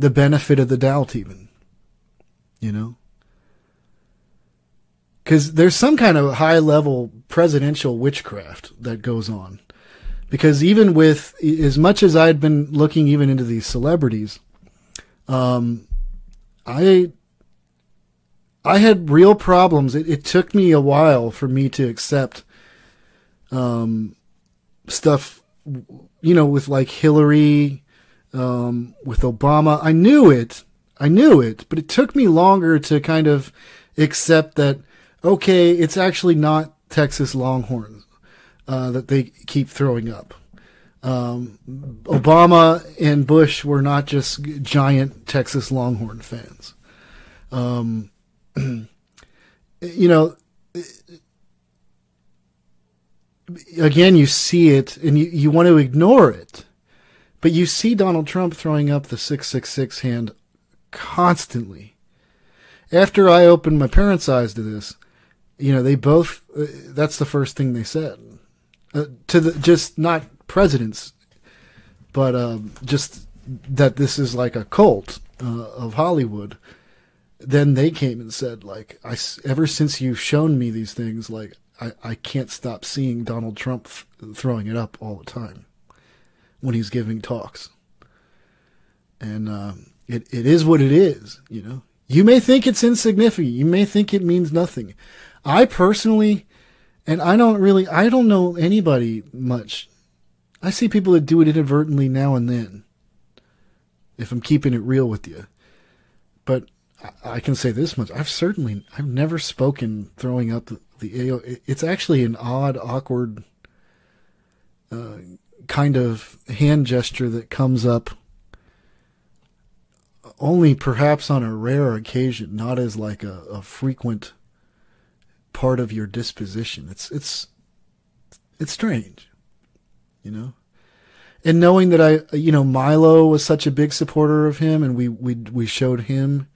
the benefit of the doubt, even. You know? Because there's some kind of high level presidential witchcraft that goes on. Because even with, as much as I'd been looking even into these celebrities, um, I I had real problems. It, it, took me a while for me to accept um, stuff, you know, with like Hillary, um, with Obama. I knew it. I knew it, but it took me longer to kind of accept that, okay, it's actually not Texas Longhorns uh, that they keep throwing up. Um, Obama and Bush were not just giant Texas Longhorn fans. Um, you know, again, you see it and you, you want to ignore it, but you see Donald Trump throwing up the 666 hand constantly. After I opened my parents' eyes to this, you know, they both, uh, that's the first thing they said. Uh, to the, just not presidents, but uh, just that this is like a cult uh, of Hollywood then they came and said like I ever since you've shown me these things like I, I can't stop seeing Donald Trump throwing it up all the time when he's giving talks. And um, it it is what it is you know? You may think it's insignificant. You may think it means nothing. I personally and I don't really I don't know anybody much. I see people that do it inadvertently now and then if I'm keeping it real with you. But I can say this much: I've certainly, I've never spoken throwing up the AO. It's actually an odd, awkward uh, kind of hand gesture that comes up only perhaps on a rare occasion, not as like a, a frequent part of your disposition. It's it's it's strange, you know. And knowing that I, you know, Milo was such a big supporter of him, and we we we showed him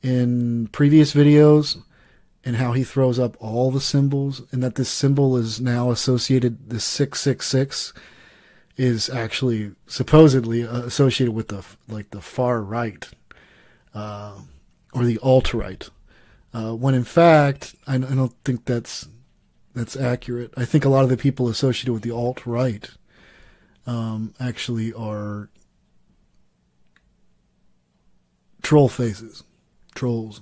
in previous videos and how he throws up all the symbols and that this symbol is now associated the 666 is actually supposedly associated with the like the far right uh, or the alt right uh, when in fact I, I don't think that's that's accurate I think a lot of the people associated with the alt right um, actually are troll faces trolls.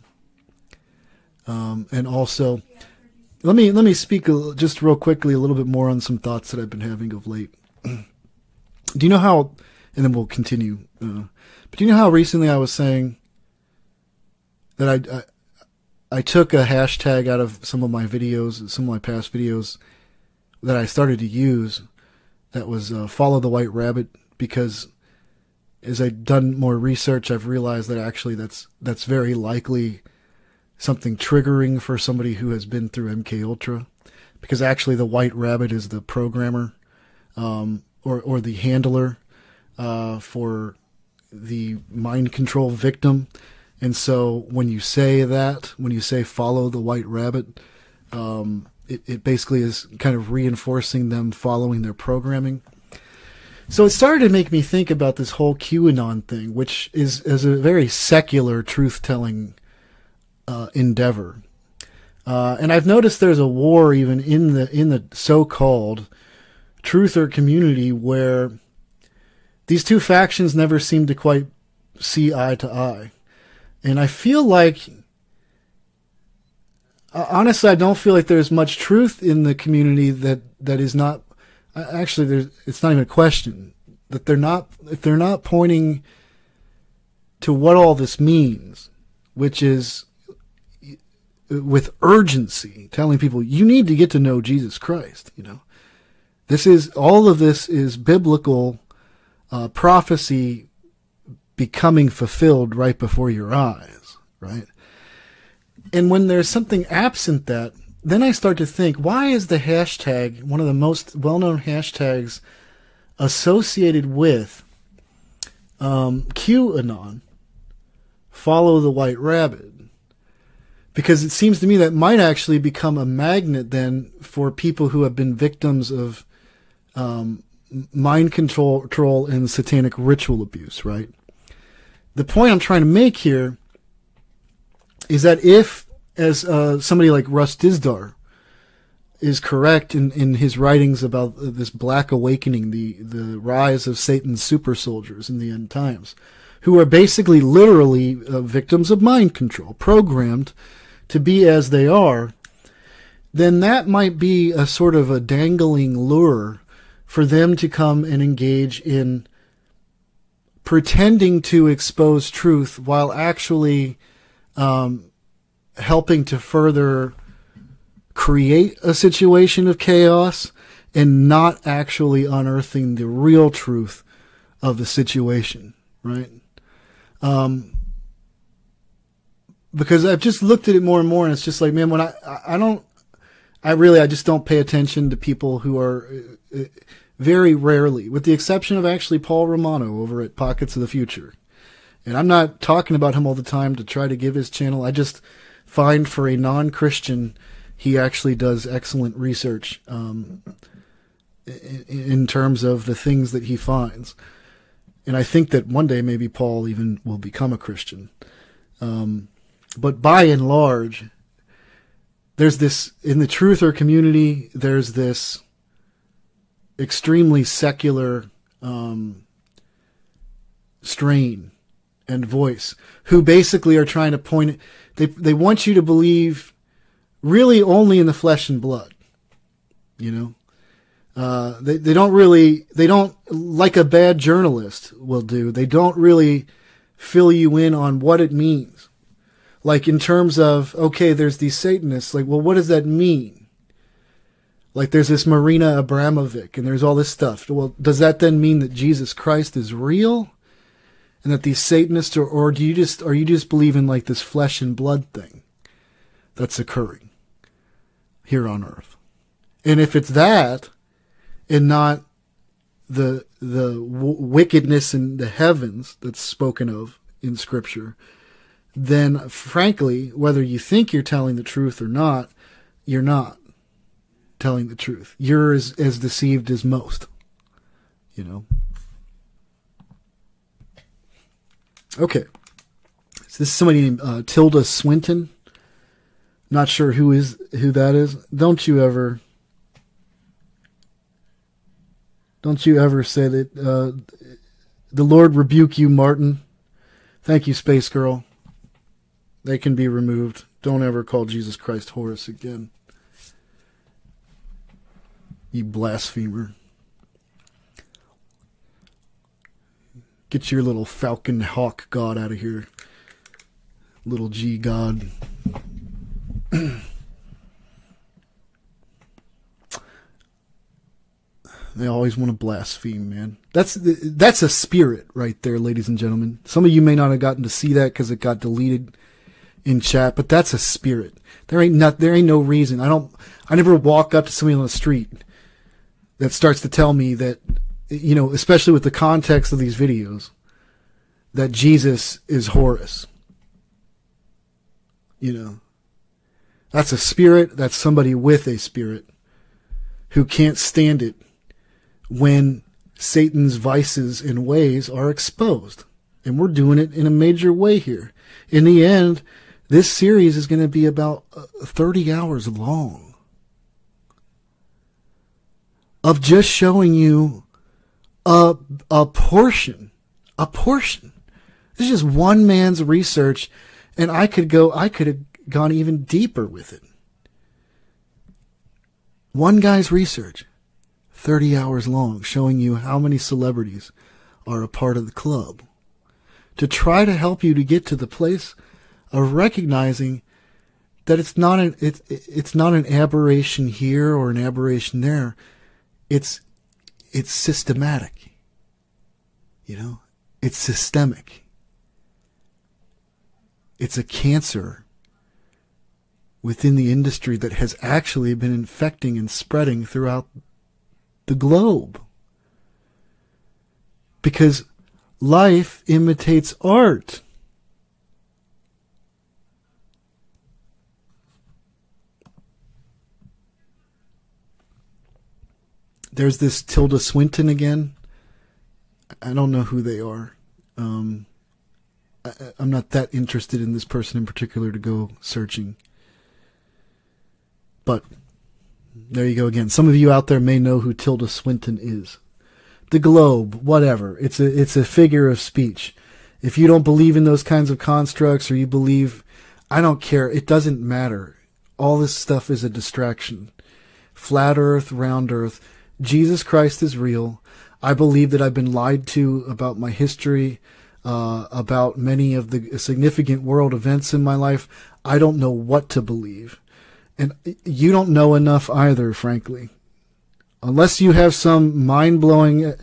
Um, and also, let me let me speak just real quickly a little bit more on some thoughts that I've been having of late. do you know how? And then we'll continue. Uh, but do you know how recently I was saying that I, I I took a hashtag out of some of my videos, some of my past videos that I started to use. That was uh, follow the white rabbit because as I've done more research, I've realized that actually that's that's very likely something triggering for somebody who has been through MK Ultra, because actually the White Rabbit is the programmer, um, or or the handler uh, for the mind control victim, and so when you say that, when you say follow the White Rabbit, um, it, it basically is kind of reinforcing them following their programming. So it started to make me think about this whole QAnon thing, which is, is a very secular truth telling uh, endeavor. Uh, and I've noticed there's a war even in the in the so-called truther community where these two factions never seem to quite see eye to eye. And I feel like uh, honestly I don't feel like there's much truth in the community that that is not actually there's it's not even a question that they're not if they're not pointing to what all this means which is with urgency telling people you need to get to know Jesus Christ you know this is all of this is biblical uh, prophecy becoming fulfilled right before your eyes right and when there's something absent that then I start to think, why is the hashtag one of the most well-known hashtags associated with um, QAnon? Follow the White Rabbit, because it seems to me that might actually become a magnet then for people who have been victims of um, mind control, control and satanic ritual abuse, right? the point I'm trying to make here is that if, as uh, somebody like Russ Dizdar is correct in, in his writings about this black awakening, the, the rise of Satan's super soldiers in the end times, who are basically literally uh, victims of mind control, programmed to be as they are, then that might be a sort of a dangling lure for them to come and engage in pretending to expose truth while actually um, helping to further create a situation of chaos and not actually unearthing the real truth of the situation, right? Um, because I've just looked at it more and more, and it's just like, man, when I I don't, I really I just don't pay attention to people who are uh, uh, very rarely, with the exception of actually Paul Romano over at Pockets of the Future. And I'm not talking about him all the time to try to give his channel. I just find for a non-Christian, he actually does excellent research um, in, in terms of the things that he finds. And I think that one day maybe Paul even will become a Christian. Um, but by and large, there's this in the truther community. There's this extremely secular um, strain and voice who basically are trying to point they they want you to believe really only in the flesh and blood you know? Uh, they they don't really they don't like a bad journalist will do they don't really fill you in on what it means. Like in terms of okay there's these satanists like well what does that mean like there's this Marina Abramovic and there's all this stuff. Well, does that then mean that Jesus Christ is real? And that these Satanists are, or do you just, are you just believing like this flesh and blood thing that's occurring here on earth? And if it's that and not the, the w- wickedness in the heavens that's spoken of in scripture, then frankly, whether you think you're telling the truth or not, you're not telling the truth. You're as, as deceived as most. You know? Okay. So this is somebody named uh, Tilda Swinton. Not sure who is who that is. Don't you ever don't you ever say that uh, the Lord rebuke you, Martin. Thank you, Space Girl. They can be removed. Don't ever call Jesus Christ Horus again you blasphemer. Get your little falcon hawk god out of here. Little G god. they always want to blaspheme, man. That's that's a spirit right there, ladies and gentlemen. Some of you may not have gotten to see that because it got deleted in chat, but that's a spirit. There ain't not there ain't no reason. I don't. I never walk up to somebody on the street that starts to tell me that, you know, especially with the context of these videos, that Jesus is Horus. You know, that's a spirit, that's somebody with a spirit who can't stand it when Satan's vices and ways are exposed. And we're doing it in a major way here. In the end, this series is going to be about uh, 30 hours long of just showing you a, a portion, a portion. This is just one man's research, and I could go, I could have gone even deeper with it. One guy's research, 30 hours long, showing you how many celebrities are a part of the club to try to help you to get to the place of recognizing that it's not an it's it's not an aberration here or an aberration there it's it's systematic. You know, it's systemic. It's a cancer within the industry that has actually been infecting and spreading throughout the globe. Because life imitates art. There's this Tilda Swinton again. I don't know who they are. Um, I'm not that interested in this person in particular to go searching. But there you go again. Some of you out there may know who Tilda Swinton is. The Globe, whatever. It's a it's a figure of speech. If you don't believe in those kinds of constructs or you believe I don't care, it doesn't matter. All this stuff is a distraction. Flat earth, round earth. Jesus Christ is real. I believe that I've been lied to about my history, uh, about many of the significant world events in my life. I don't know what to believe. And you don't know enough either, frankly. Unless you have some mind blowing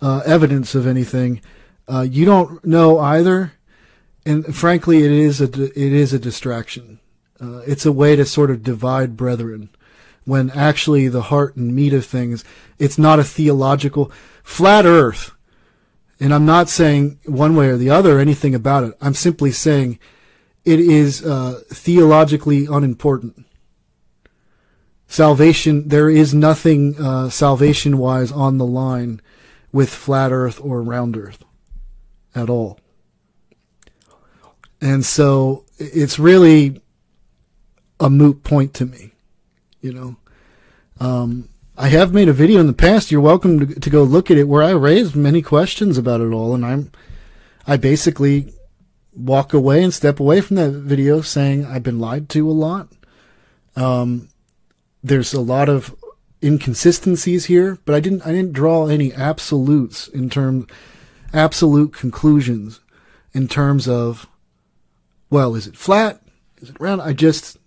uh, evidence of anything, uh, you don't know either. And frankly, it is a, it is a distraction. Uh, it's a way to sort of divide brethren when actually the heart and meat of things, it's not a theological flat earth. And I'm not saying one way or the other anything about it. I'm simply saying it is uh, theologically unimportant. Salvation, there is nothing uh, salvation wise on the line with flat earth or round earth at all. And so it's really a moot point to me, you know. Um, I have made a video in the past. You're welcome to, to, go look at it where I raised many questions about it all, and I'm, I basically walk away and step away from that video saying I've been lied to a lot. Um, there's a lot of inconsistencies here, but I didn't I didn't draw any absolutes in terms absolute conclusions in terms of well, is it flat? Is it round? I just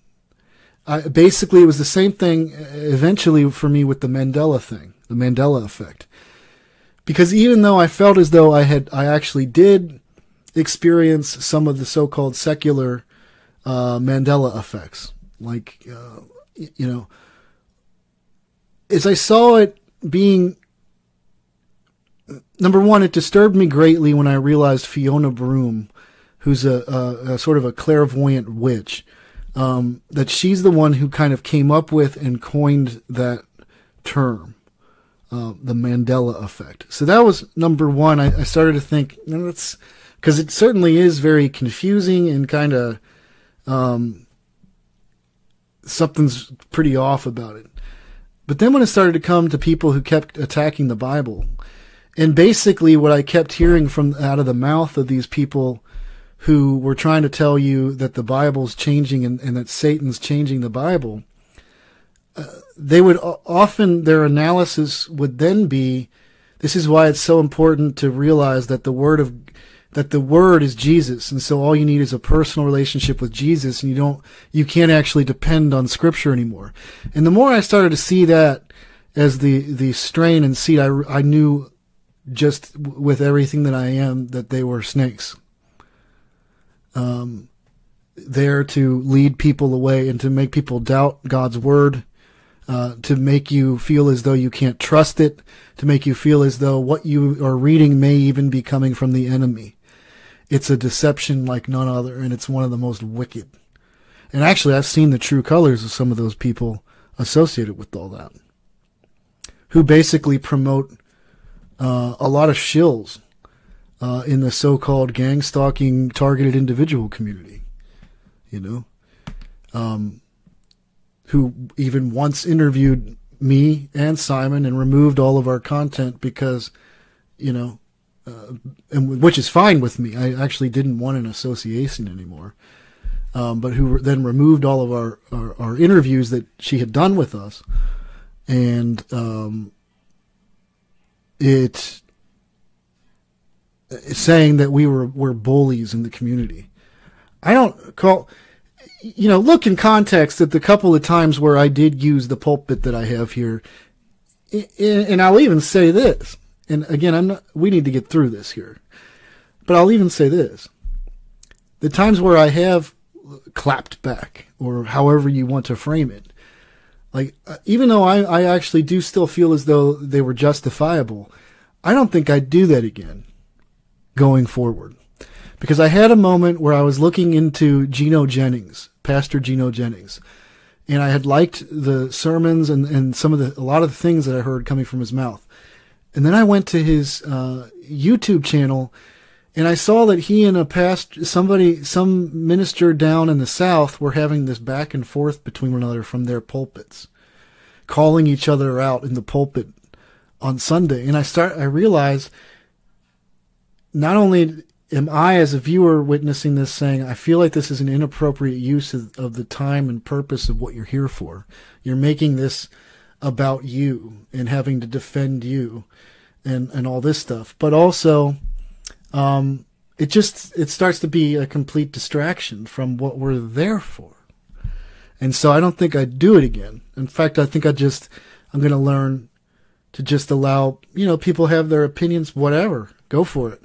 Basically, it was the same thing uh, eventually for me with the Mandela thing, the Mandela effect. Because even though I felt as though I had, I actually did experience some of the so-called secular uh, Mandela effects, like uh, you know, as I saw it being number one, it disturbed me greatly when I realized Fiona Broome, who's a, a, a sort of a clairvoyant witch, um, that she's the one who kind of came up with and coined that term, uh, the Mandela effect. So that was number one. I, I started to think, you know, that's because it certainly is very confusing and kind of um, something's pretty off about it. But then when it started to come to people who kept attacking the Bible, and basically what I kept hearing from out of the mouth of these people who were trying to tell you that the Bible's changing and, and that Satan's changing the Bible, uh, they would often, their analysis would then be, this is why it's so important to realize that the word of, that the word is Jesus. And so all you need is a personal relationship with Jesus and you don't, you can't actually depend on scripture anymore. And the more I started to see that as the, the strain and seed, I, I knew just with everything that I am that they were snakes um, there to lead people away and to make people doubt God's word, uh, to make you feel as though you can't trust it, to make you feel as though what you are reading may even be coming from the enemy. It's a deception like none other, and it's one of the most wicked. And actually, I've seen the true colors of some of those people associated with all that, who basically promote uh, a lot of shills uh, in the so-called gang stalking targeted individual community, you know, um, who even once interviewed me and Simon and removed all of our content because, you know, uh, and which is fine with me. I actually didn't want an association anymore. Um, but who then removed all of our, our, our, interviews that she had done with us. And um, it saying that we were were bullies in the community. I don't call you know, look in context at the couple of times where I did use the pulpit that I have here. And I'll even say this. And again, I'm not, we need to get through this here. But I'll even say this. The times where I have clapped back or however you want to frame it. Like, uh, even though I, I actually do still feel as though they were justifiable, I don't think I'd do that again going forward. Because I had a moment where I was looking into Gino Jennings, Pastor Gino Jennings, and I had liked the sermons and, and some of the, a lot of the things that I heard coming from his mouth. And then I went to his uh, YouTube channel And I saw that he and a past somebody, some minister down in the South were having this back and forth between one another from their pulpits, calling each other out in the pulpit on Sunday. And I start, I realize not only am I, as a viewer, witnessing this saying, I feel like this is an inappropriate use of, of, the time and purpose of what you're here for. You're making this about you and having to defend you and, and all this stuff. But also, um, it just, it starts to be a complete distraction from what we're there for. And so I don't think I'd do it again. In fact, I think I just, I'm going to learn to just allow, you know, people have their opinions, whatever. Go for it.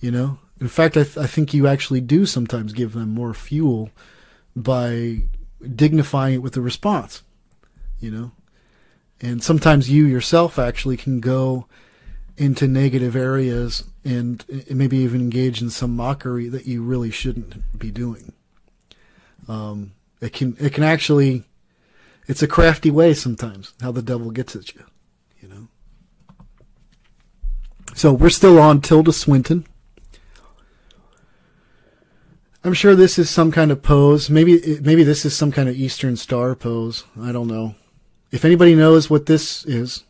You know, in fact, I, th- I think you actually do sometimes give them more fuel by dignifying it with a response, you know? And sometimes you yourself actually can go into negative areas and maybe even engage in some mockery that you really shouldn't be doing. Um, it can it can actually it's a crafty way sometimes how the devil gets at you, you know. So we're still on Tilda Swinton. I'm sure this is some kind of pose. Maybe maybe this is some kind of Eastern Star pose. I don't know. If anybody knows what this is,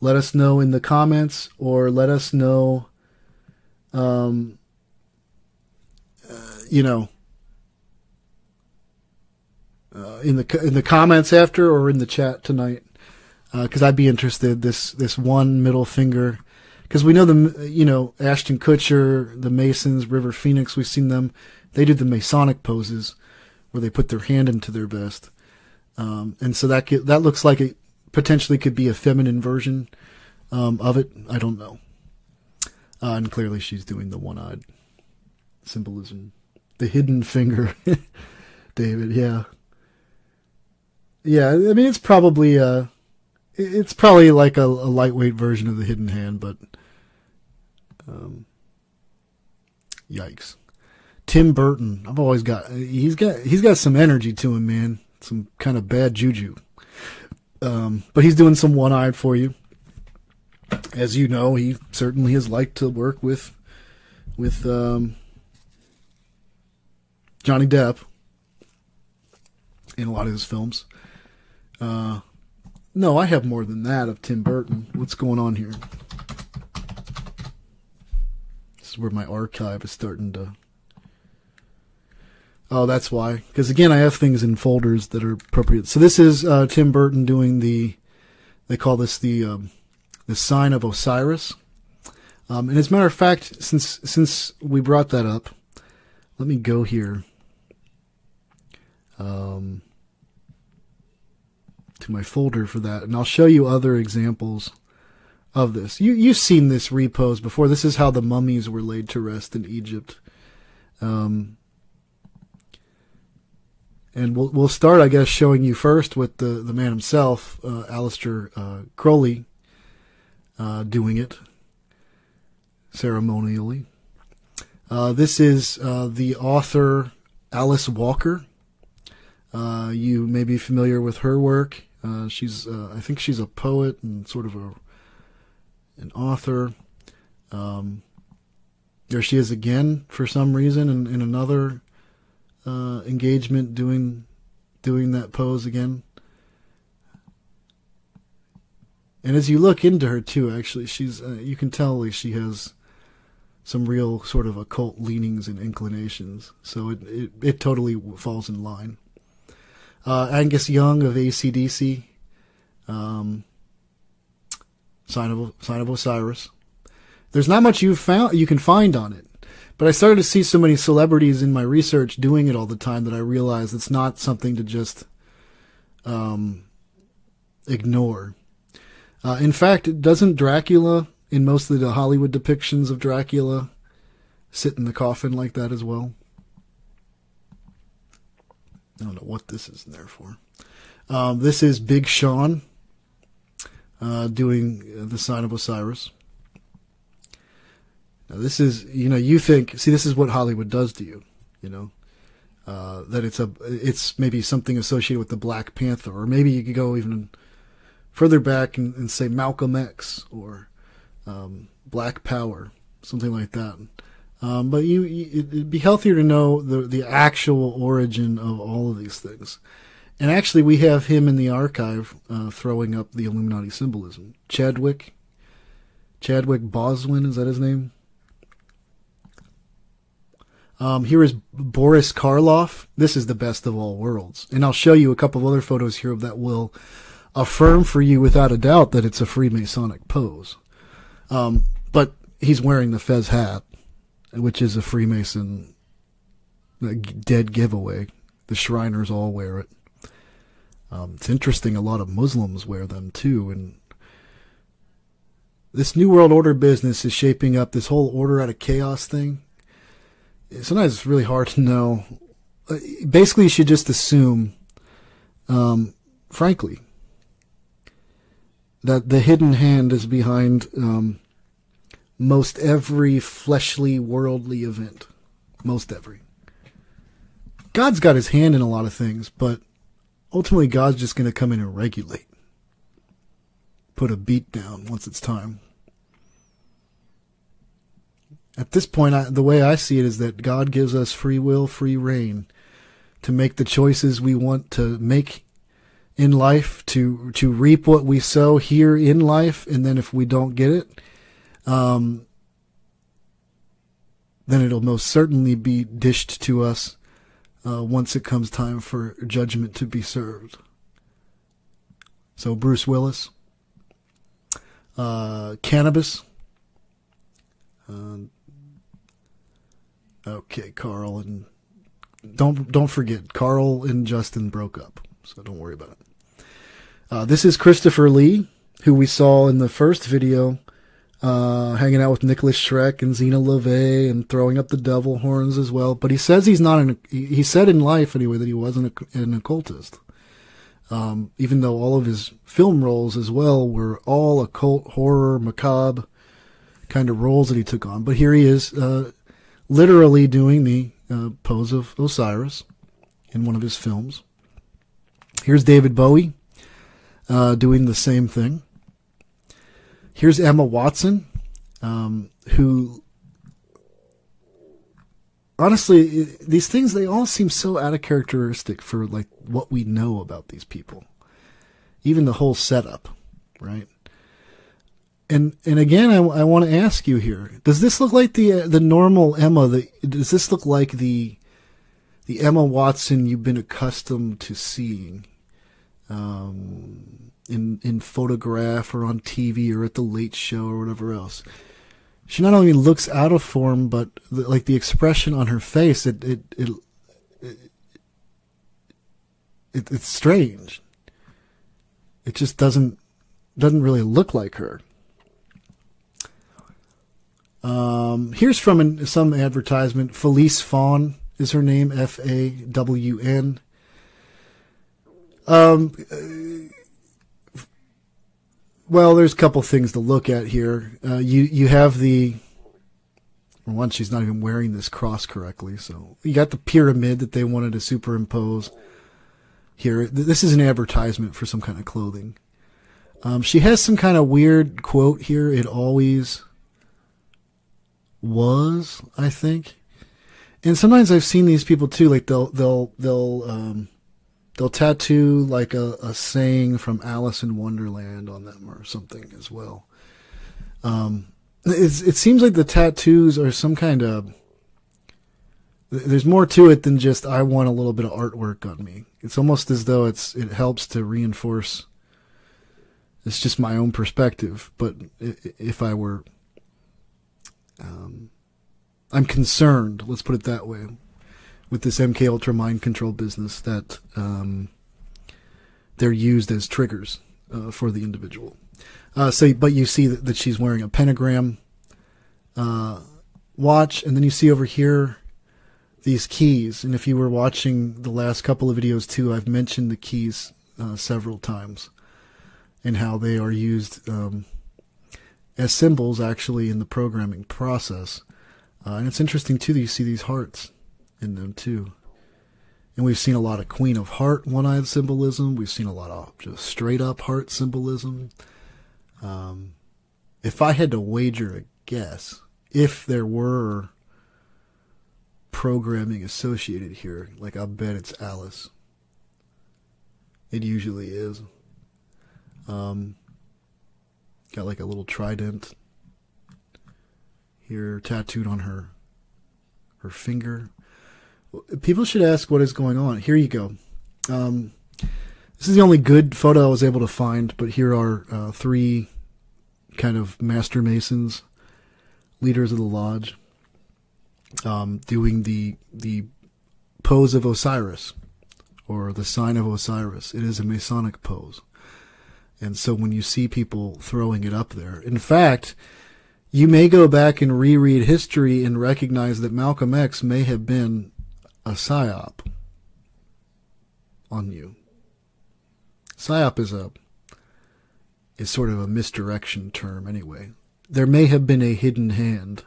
let us know in the comments or let us know. Um, uh, you know, uh, in the in the comments after or in the chat tonight, because uh, I'd be interested. This this one middle finger because we know the you know Ashton Kutcher, the Masons, River Phoenix. We've seen them. They do the Masonic poses where they put their hand into their vest, um, and so that that looks like it potentially could be a feminine version um, of it. I don't know. Uh, and clearly, she's doing the one-eyed symbolism, the hidden finger. David, yeah, yeah. I mean, it's probably uh, it's probably like a, a lightweight version of the hidden hand, but um, yikes. Tim Burton. I've always got he's got he's got some energy to him, man. Some kind of bad juju. Um, but he's doing some one-eyed for you. As you know, he certainly has liked to work with with um, Johnny Depp in a lot of his films. Uh, no, I have more than that of Tim Burton. What's going on here? Is where my archive is starting to. Oh, that's why. Because again, I have things in folders that are appropriate. So this is uh, Tim Burton doing the. They call this the um, the sign of Osiris. Um, and as a matter of fact, since since we brought that up, let me go here um, to my folder for that, and I'll show you other examples of this. You you've seen this repose before. This is how the mummies were laid to rest in Egypt. Um, and we'll we'll start, I guess, showing you first with the the man himself, uh, Aleister uh, Crowley, uh, doing it ceremonially. Uh, this is uh, the author Alice Walker. Uh, you may be familiar with her work. she's, I think, she's a poet and sort of a an author. Um, there she is again for some reason in, in another uh, engagement doing doing that pose again. And as you look into her too, actually, she's uh, you can tell like she has some real sort of occult leanings and inclinations. So it it, it totally falls in line. Uh, Angus Young of ACDC. Um, sign of sign of Osiris. There's not much you found you can find on it, but I started to see so many celebrities in my research doing it all the time that I realized it's not something to just um, ignore. Uh, in fact, doesn't Dracula in most of the Hollywood depictions of Dracula sit in the coffin like that as well? I don't know what this is there for. Um, this is Big Sean uh, doing the sign of Osiris. Now, this is, you know, you think, see, this is what Hollywood does to you, you know, uh, that it's a, it's maybe something associated with the Black Panther, or maybe you could go even further back and, and say Malcolm X or um, Black Power. something like that. Um, but you, you, it'd be healthier to know the the actual origin of all of these things. And actually, we have him in the archive uh, throwing up the Illuminati symbolism. Chadwick, Chadwick Boswin, is that his name? Um, here is Boris Karloff. This is the best of all worlds. And I'll show you a couple of other photos here that will affirm for you without a doubt that it's a Freemasonic pose. Um, but he's wearing the Fez hat, which is a Freemason dead giveaway. The Shriners all wear it. Um, it's interesting, a lot of Muslims wear them too. And this New World Order business is shaping up this whole order out of chaos thing sometimes it's really hard to know. Uh, basically, you should just assume, um, frankly, that the hidden hand is behind um, most every fleshly, worldly event. Most every. God's got his hand in a lot of things, but ultimately, God's just going to come in and regulate. Put a beat down once it's time at this point, I, the way I see it is that God gives us free will, free reign to make the choices we want to make in life, to to reap what we sow here in life, and then if we don't get it, um, then it'll most certainly be dished to us uh, once it comes time for judgment to be served. So Bruce Willis, uh, cannabis. Uh, Okay, Carl and don't don't forget Carl and Justin broke up, so don't worry about it. Uh, this is Christopher Lee, who we saw in the first video, uh, hanging out with Nicholas Schreck and Zeena LaVey and throwing up the devil horns as well. But he says he's not an. He said in life anyway that he wasn't an occultist. Um, even though all of his film roles as well were all occult, horror, macabre kind of roles that he took on. But here he is. Uh, literally doing the uh, pose of Osiris in one of his films. Here's David Bowie uh, doing the same thing. Here's Emma Watson, um, who honestly, these things they all seem so out of characteristic for like what we know about these people. Even the whole setup, right? and and again, I, I want to ask you here: Does this look like the the normal Emma? The, does this look like the the Emma Watson you've been accustomed to seeing um, in in photograph or on TV or at the Late Show or whatever else? She not only looks out of form, but the, like the expression on her face, it it it, it, it it's strange. It just doesn't doesn't really look like her. Um, here's from an, some advertisement. Felice Fawn is her name, F A W N. Um, well, there's a couple things to look at here. Uh, you you have the for one, she's not even wearing this cross correctly. So you got the pyramid that they wanted to superimpose here. This is an advertisement for some kind of clothing. Um, she has some kind of weird quote here. It always was, I think. And sometimes I've seen these people too, like they'll they'll they'll um, they'll tattoo like a, a saying from Alice in Wonderland on them or something as well. Um, it seems like the tattoos are some kind of there's more to it than just I want a little bit of artwork on me. It's almost as though it's it helps to reinforce. It's just my own perspective, but if I were um, I'm concerned, let's put it that way, with this MK Ultra mind control business that um, they're used as triggers uh, for the individual. Uh, so, but you see that, that she's wearing a pentagram uh, watch, and then you see over here these keys. And if you were watching the last couple of videos too, I've mentioned the keys uh, several times and how they are used um, as symbols actually in the programming process. Uh, and it's interesting too that you see these hearts in them too. And we've seen a lot of Queen of Heart one-eyed symbolism. We've seen a lot of just straight up heart symbolism. Um, if I had to wager a guess, if there were programming associated here, like I'll bet it's Alice. It usually is. Um, got like a little trident here tattooed on her her finger. People should ask what is going on. Here you go. Um, this is the only good photo I was able to find, but here are uh, three kind of master masons, leaders of the lodge, um, doing the the pose of Osiris or the sign of Osiris. It is a Masonic pose. And so when you see people throwing it up there, in fact, you may go back and reread history and recognize that Malcolm X may have been a psyop on you. Psyop is a is sort of a misdirection term anyway. There may have been a hidden hand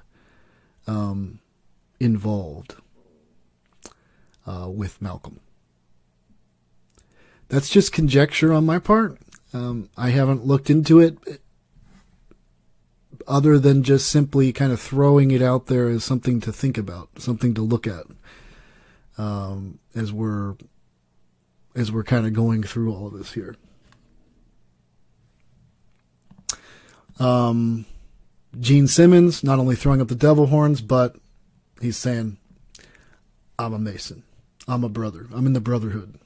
um, involved uh, with Malcolm. That's just conjecture on my part. Um, I haven't looked into it other than just simply kind of throwing it out there as something to think about, something to look at um, as we're as we're kind of going through all of this here. Um, Gene Simmons not only throwing up the devil horns, but he's saying, "I'm a Mason. I'm a brother. I'm in the brotherhood."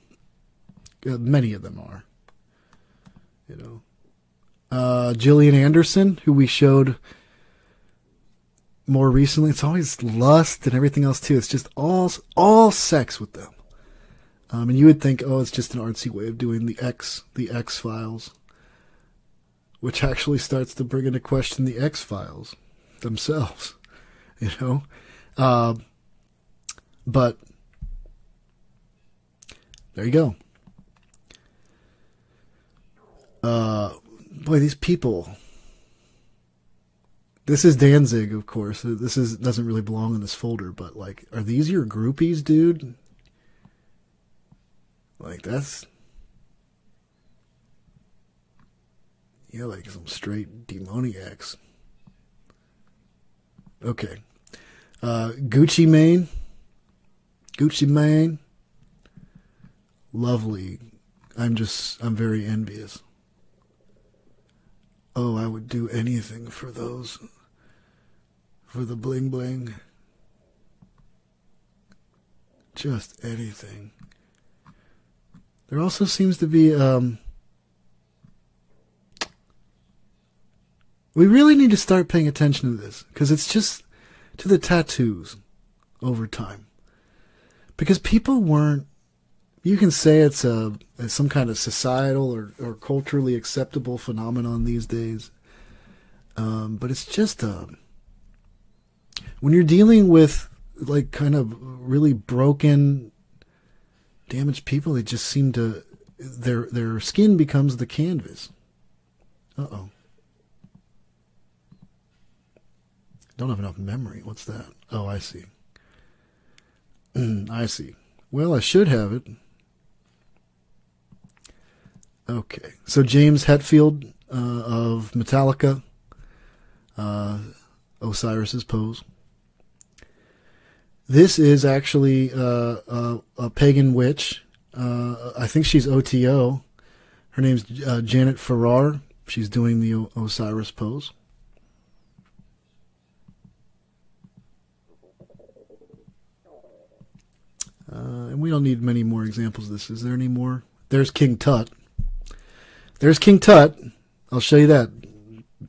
Uh, many of them are. You know, uh, Gillian Anderson, who we showed more recently. It's always lust and everything else too. It's just all all sex with them. Um, and you would think, oh, it's just an artsy way of doing the X the X Files, which actually starts to bring into question the X Files themselves. You know, uh, but there you go. Uh, boy, these people. This is Danzig, of course. This is doesn't really belong in this folder, but like, are these your groupies, dude? Like that's yeah, like some straight demoniacs. Okay, uh, Gucci Mane, Gucci Mane, lovely. I'm just I'm very envious. Oh, I would do anything for those. For the bling bling. Just anything. There also seems to be, um, we really need to start paying attention to this because it's just to the tattoos over time. Because people weren't you can say it's a it's some kind of societal or, or culturally acceptable phenomenon these days. Um, but it's just a when you're dealing with like kind of really broken, damaged people, they just seem to their their skin becomes the canvas. Uh oh. Don't have enough memory. What's that? Oh, I see. I see. Well, I should have it. Okay, so James Hetfield uh, of Metallica, uh, Osiris's pose. This is actually uh, a, a, pagan witch. Uh, I think she's OTO. Her name's uh, Janet Farrar. She's doing the o- Osiris pose. Uh, and we don't need many more examples of this. Is there any more? There's King Tut. There's King Tut. I'll show you that.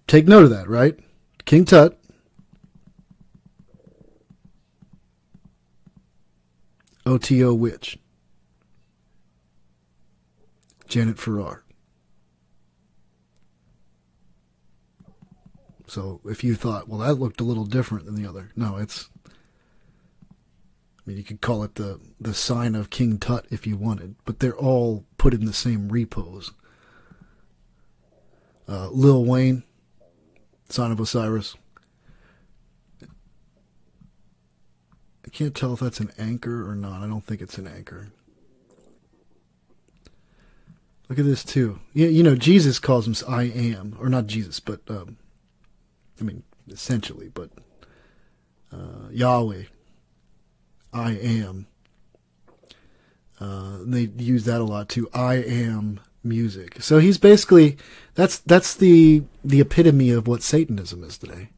Take note of that, right? King Tut. OTO Witch. Janet Farrar. So if you thought, well, that looked a little different than the other, no, it's. I mean, you could call it the the sign of King Tut if you wanted, but they're all put in the same repose uh, Lil Wayne, Son of Osiris. I can't tell if that's an anchor or not. I don't think it's an anchor. Look at this too. You, you know, Jesus calls him I am, or not Jesus, but um, I mean essentially, but uh, Yahweh, I am. Uh, they use that a lot too. I am music. So he's basically that's that's the the epitome of what Satanism is today.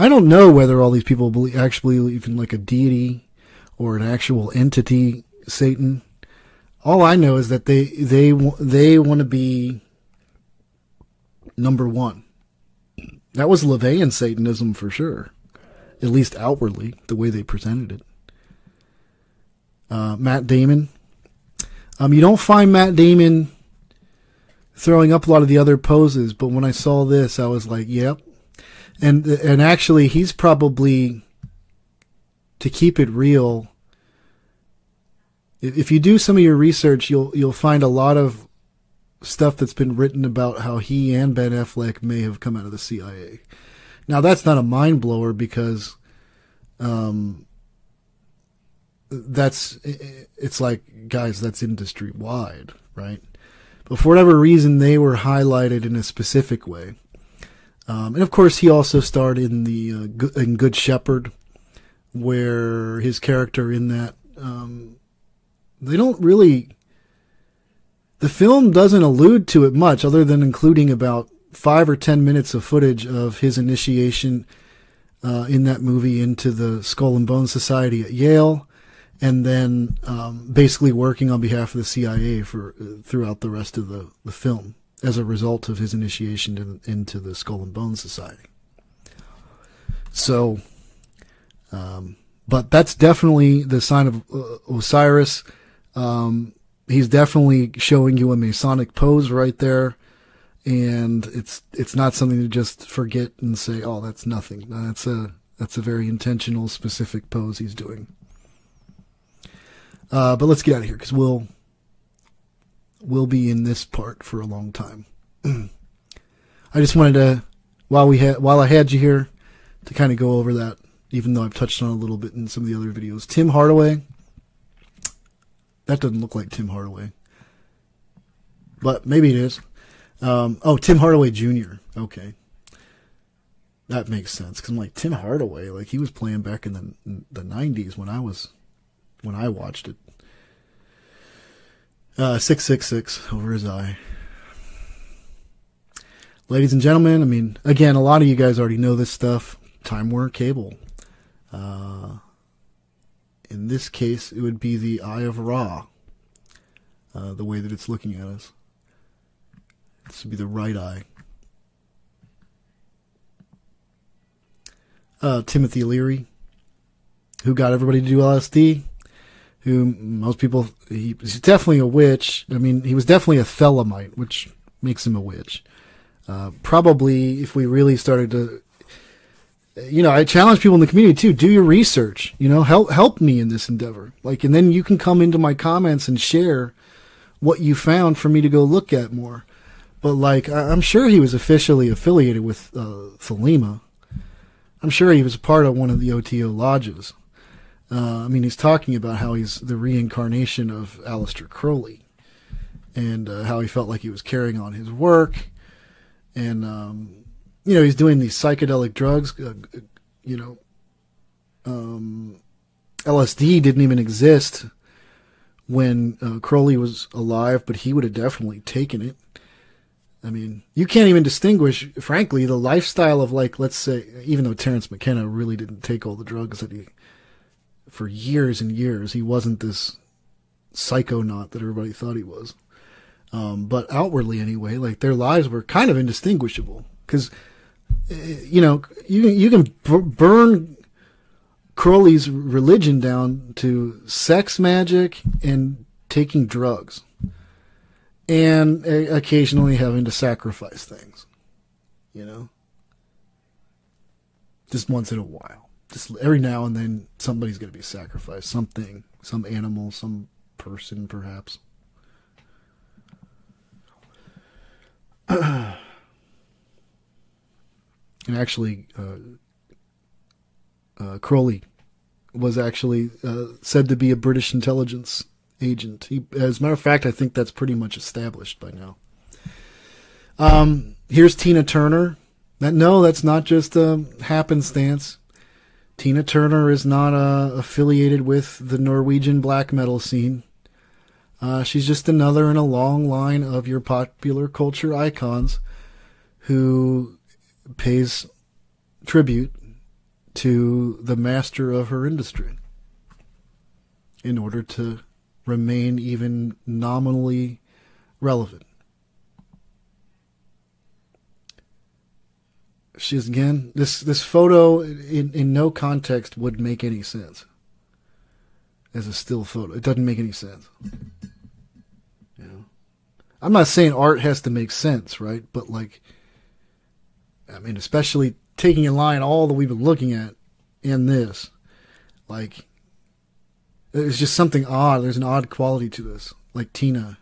I don't know whether all these people believe, actually believe in like a deity or an actual entity, Satan. All I know is that they they they want to be number one. That was LaVeyan Satanism for sure, at least outwardly, the way they presented it. Uh, Matt Damon. Um, you don't find Matt Damon throwing up a lot of the other poses, but when I saw this, I was like, "Yep." And and actually, he's probably to keep it real. If you do some of your research, you'll you'll find a lot of stuff that's been written about how he and Ben Affleck may have come out of the CIA. Now that's not a mind blower because um, that's it's like guys that's industry wide, right? But for whatever reason, they were highlighted in a specific way. Um, and of course, he also starred in the uh, in Good Shepherd, where his character in that um, they don't really the film doesn't allude to it much, other than including about five or ten minutes of footage of his initiation uh, in that movie into the Skull and Bones Society at Yale, and then um, basically working on behalf of the CIA for uh, throughout the rest of the, the film as a result of his initiation to, into the Skull and Bone Society. So, um, but that's definitely the sign of uh, Osiris. Um, he's definitely showing you a Masonic pose right there, and it's it's not something to just forget and say, "Oh, that's nothing." That's a that's a very intentional, specific pose he's doing. Uh, but let's get out of here because we'll we'll be in this part for a long time. I just wanted to while we had while I had you here to kind of go over that, even though I've touched on a little bit in some of the other videos. Tim Hardaway that doesn't look like Tim Hardaway. But maybe it is. Um, oh, Tim Hardaway Jr. Okay. That makes sense because I'm like Tim Hardaway, like he was playing back in the in the '90s when I was when I watched it. Uh, six six six over his eye. Ladies and gentlemen, I mean, again, a lot of you guys already know this stuff. Time Warner Cable. Uh, in this case, it would be the Eye of Ra, uh, the way that it's looking at us. This would be the right eye. Uh, Timothy Leary, who got everybody to do LSD, who most people, he, he's definitely a witch. I mean, he was definitely a Thelemite, which makes him a witch. Uh, probably, if we really started to you know, I challenge people in the community too. Do your research. You know, help help me in this endeavor. Like, and then you can come into my comments and share what you found for me to go look at more. But like, I'm sure he was officially affiliated with uh, Thelema. I'm sure he was part of one of the OTO lodges. Uh, I mean, he's talking about how he's the reincarnation of Aleister Crowley, and uh, how he felt like he was carrying on his work, and um, you know, he's doing these psychedelic drugs. Uh, you know, um, LSD didn't even exist when uh, Crowley was alive, but he would have definitely taken it. I mean, you can't even distinguish, frankly, the lifestyle of like, let's say, even though Terence McKenna really didn't take all the drugs that he, for years and years, he wasn't this psychonaut that everybody thought he was. Um, but outwardly, anyway, like their lives were kind of indistinguishable because you know, you you can burn Crowley's religion down to sex magic and taking drugs, and occasionally having to sacrifice things. You know, just once in a while, just every now and then, somebody's going to be sacrificed. Something, some animal, some person, perhaps. and actually, uh, uh, Crowley was actually uh, said to be a British intelligence agent. He, as a matter of fact, I think that's pretty much established by now. Um, here's Tina Turner. That no, that's not just a happenstance. Tina Turner is not uh, affiliated with the Norwegian black metal scene. Uh, she's just another in a long line of your popular culture icons who pays tribute to the master of her industry in order to remain even nominally relevant. She's again this this photo in in no context would make any sense as a still photo. It doesn't make any sense. You know, I'm not saying art has to make sense, right? But like, I mean, especially taking in line all that we've been looking at in this, like, there's just something odd. There's an odd quality to this. Like Tina,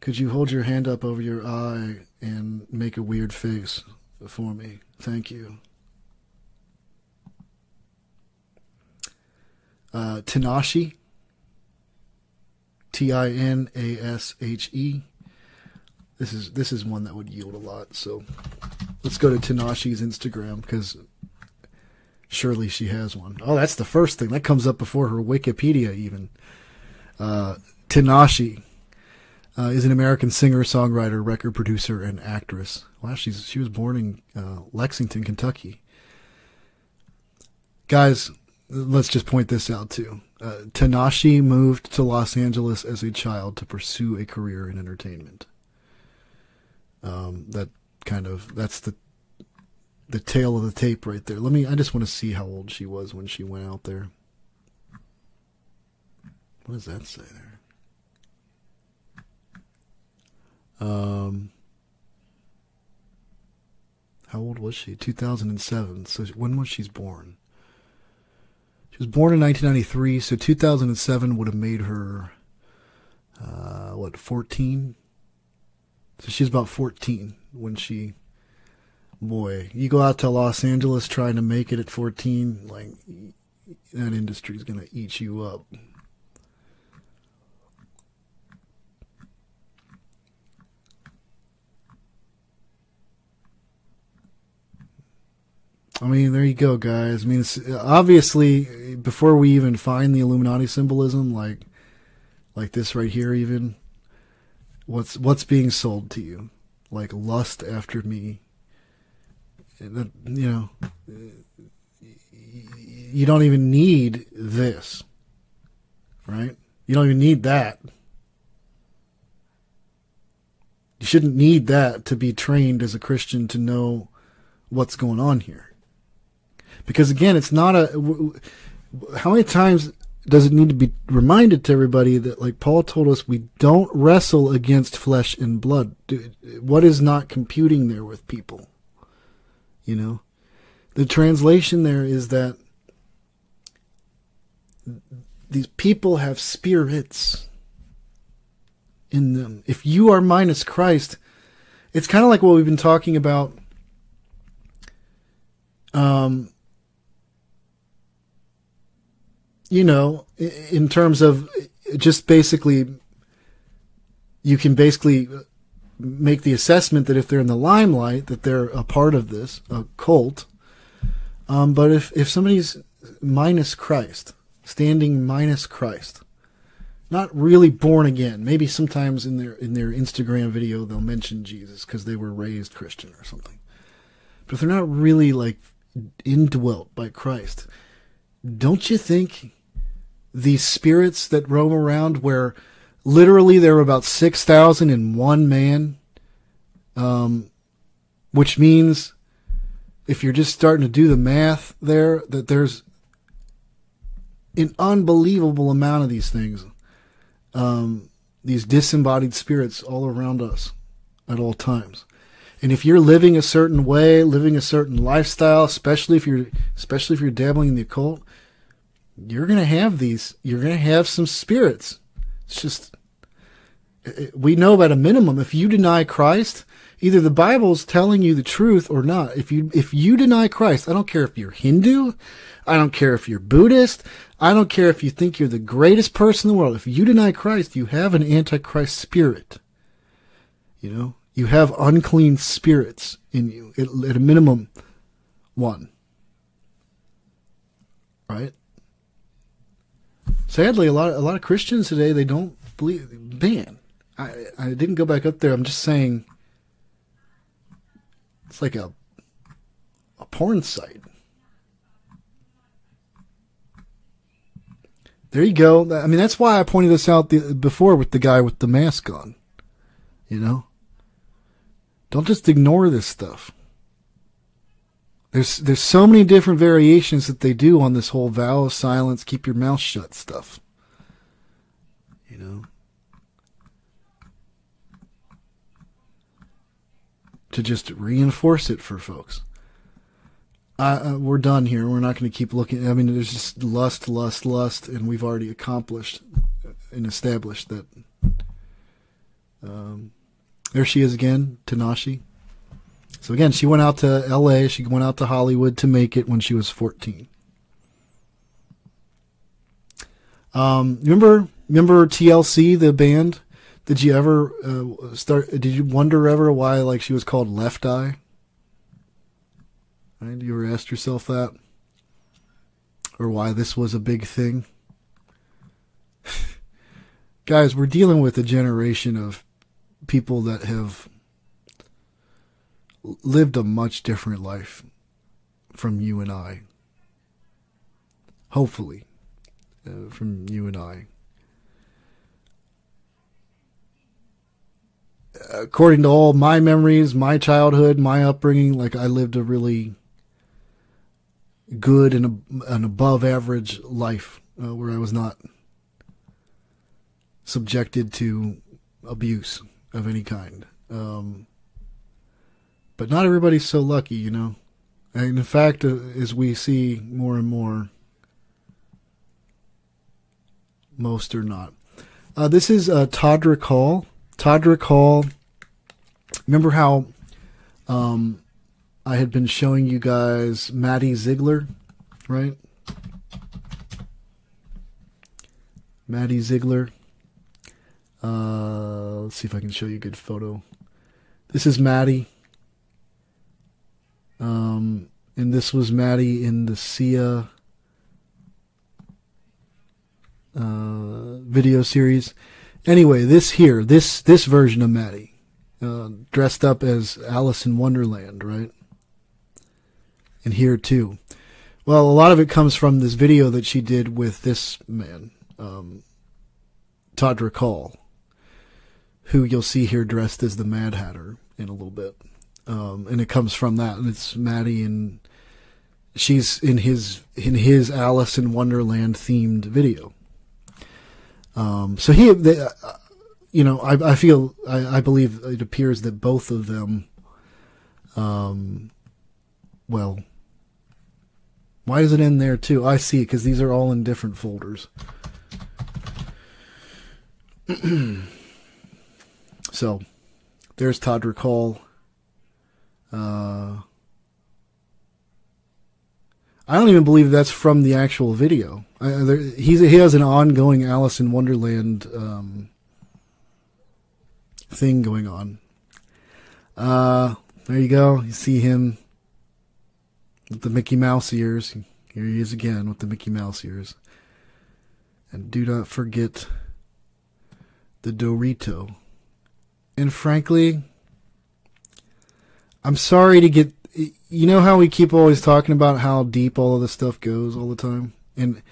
could you hold your hand up over your eye and make a weird face? For me. Thank you. Uh, Tinashe. T I N A S H E. This is this is one that would yield a lot. So let's go to Tinashe's Instagram because surely she has one. Oh, that's the first thing that comes up before her Wikipedia even. Uh, Tinashe uh, is an American singer, songwriter, record producer, and actress. Wow, she's she was born in uh, Lexington, Kentucky. Guys, let's just point this out too. Uh, Tinashe moved to Los Angeles as a child to pursue a career in entertainment. Um, that kind of that's the the tale of the tape right there. Let me. I just want to see how old she was when she went out there. What does that say there? Um, how old was she? 2007. So when was she born? She was born in 1993, so 2007 would have made her, uh, what, 14? So she's about 14 when she, boy, you go out to Los Angeles trying to make it at 14, like, that industry's going to eat you up. I mean, there you go, guys. I mean, obviously before we even find the Illuminati symbolism, like like this right here, even what's what's being sold to you, like lust after me. That you know, you don't even need this, right? You don't even need that. You shouldn't need that to be trained as a Christian to know what's going on here. Because again, it's not a. How many times does it need to be reminded to everybody that, like Paul told us, we don't wrestle against flesh and blood? What is not computing there with people? You know, the translation there is that these people have spirits in them. If you are minus Christ, it's kind of like what we've been talking about. Um, you know, in terms of just basically, you can basically make the assessment that if they're in the limelight, that they're a part of this a cult. Um, but if if somebody's minus Christ, standing minus Christ, not really born again, maybe sometimes in their in their Instagram video they'll mention Jesus because they were raised Christian or something. But if they're not really like indwelt by Christ, don't you think these spirits that roam around where literally there are about 6,000 in one man, um, which means if you're just starting to do the math there, that there's an unbelievable amount of these things, um, these disembodied spirits all around us at all times. And if you're living a certain way, living a certain lifestyle, especially if you're, especially if you're dabbling in the occult, you're going to have these. You're going to have some spirits. It's just, eh, we know at a minimum, if you deny Christ, either the Bible's telling you the truth or not. If you, if you deny Christ, I don't care if you're Hindu. I don't care if you're Buddhist. I don't care if you think you're the greatest person in the world. If you deny Christ, you have an antichrist spirit. You know, you have unclean spirits in you, at, at a minimum, one. right? Sadly, a lot a lot of Christians today they don't believe. Man, I I didn't go back up there. I'm just saying, it's like a a porn site. There you go. I mean, that's why I pointed this out the, before with the guy with the mask on. You know, don't just ignore this stuff. There's there's so many different variations that they do on this whole vow of silence, keep your mouth shut stuff. You know. To just reinforce it for folks. Uh, we're done here. We're not going to keep looking. I mean, there's just lust, lust, lust, and we've already accomplished and established that. Um, there she is again, Tinashe. So again, she went out to L.A. She went out to Hollywood to make it when she was 14. Um, remember, remember TLC, the band? Did you ever uh, start? Did you wonder ever why, like, she was called Left Eye? Right? You ever asked yourself that? Or why this was a big thing? Guys, we're dealing with a generation of people that have lived a much different life from you and I. Hopefully, uh, from you and I. According to all my memories, my childhood, my upbringing, like I lived a really good and an above average life uh, where I was not subjected to abuse of any kind. Um, but not everybody's so lucky, you know. And in fact, as we see more and more, most are not. Uh, this is uh, Todrick Hall. Todrick Hall. Remember how um, I had been showing you guys Maddie Ziegler, right? Maddie Ziegler. Uh, let's see if I can show you a good photo. This is Maddie. Um, and this was Maddie in the Sia uh, video series. Anyway, this here, this this version of Maddie, uh, dressed up as Alice in Wonderland, right? And here too. Well, a lot of it comes from this video that she did with this man, um, Hall who you'll see here dressed as the Mad Hatter in a little bit. Um, and it comes from that, and it's Maddie, and she's in his in his Alice in Wonderland themed video. Um, so he, they, uh, you know, I, I feel, I, I, believe it appears that both of them, um, well, why is it in there too? I see, because these are all in different folders. So there's Todrick Hall. Uh, I don't even believe that's from the actual video. Uh, there, he's he has an ongoing Alice in Wonderland um, thing going on. Uh, there you go. You see him with the Mickey Mouse ears. Here he is again with the Mickey Mouse ears. And do not forget the Dorito. And frankly, I'm sorry to get. You know how we keep always talking about how deep all of this stuff goes all the time? And,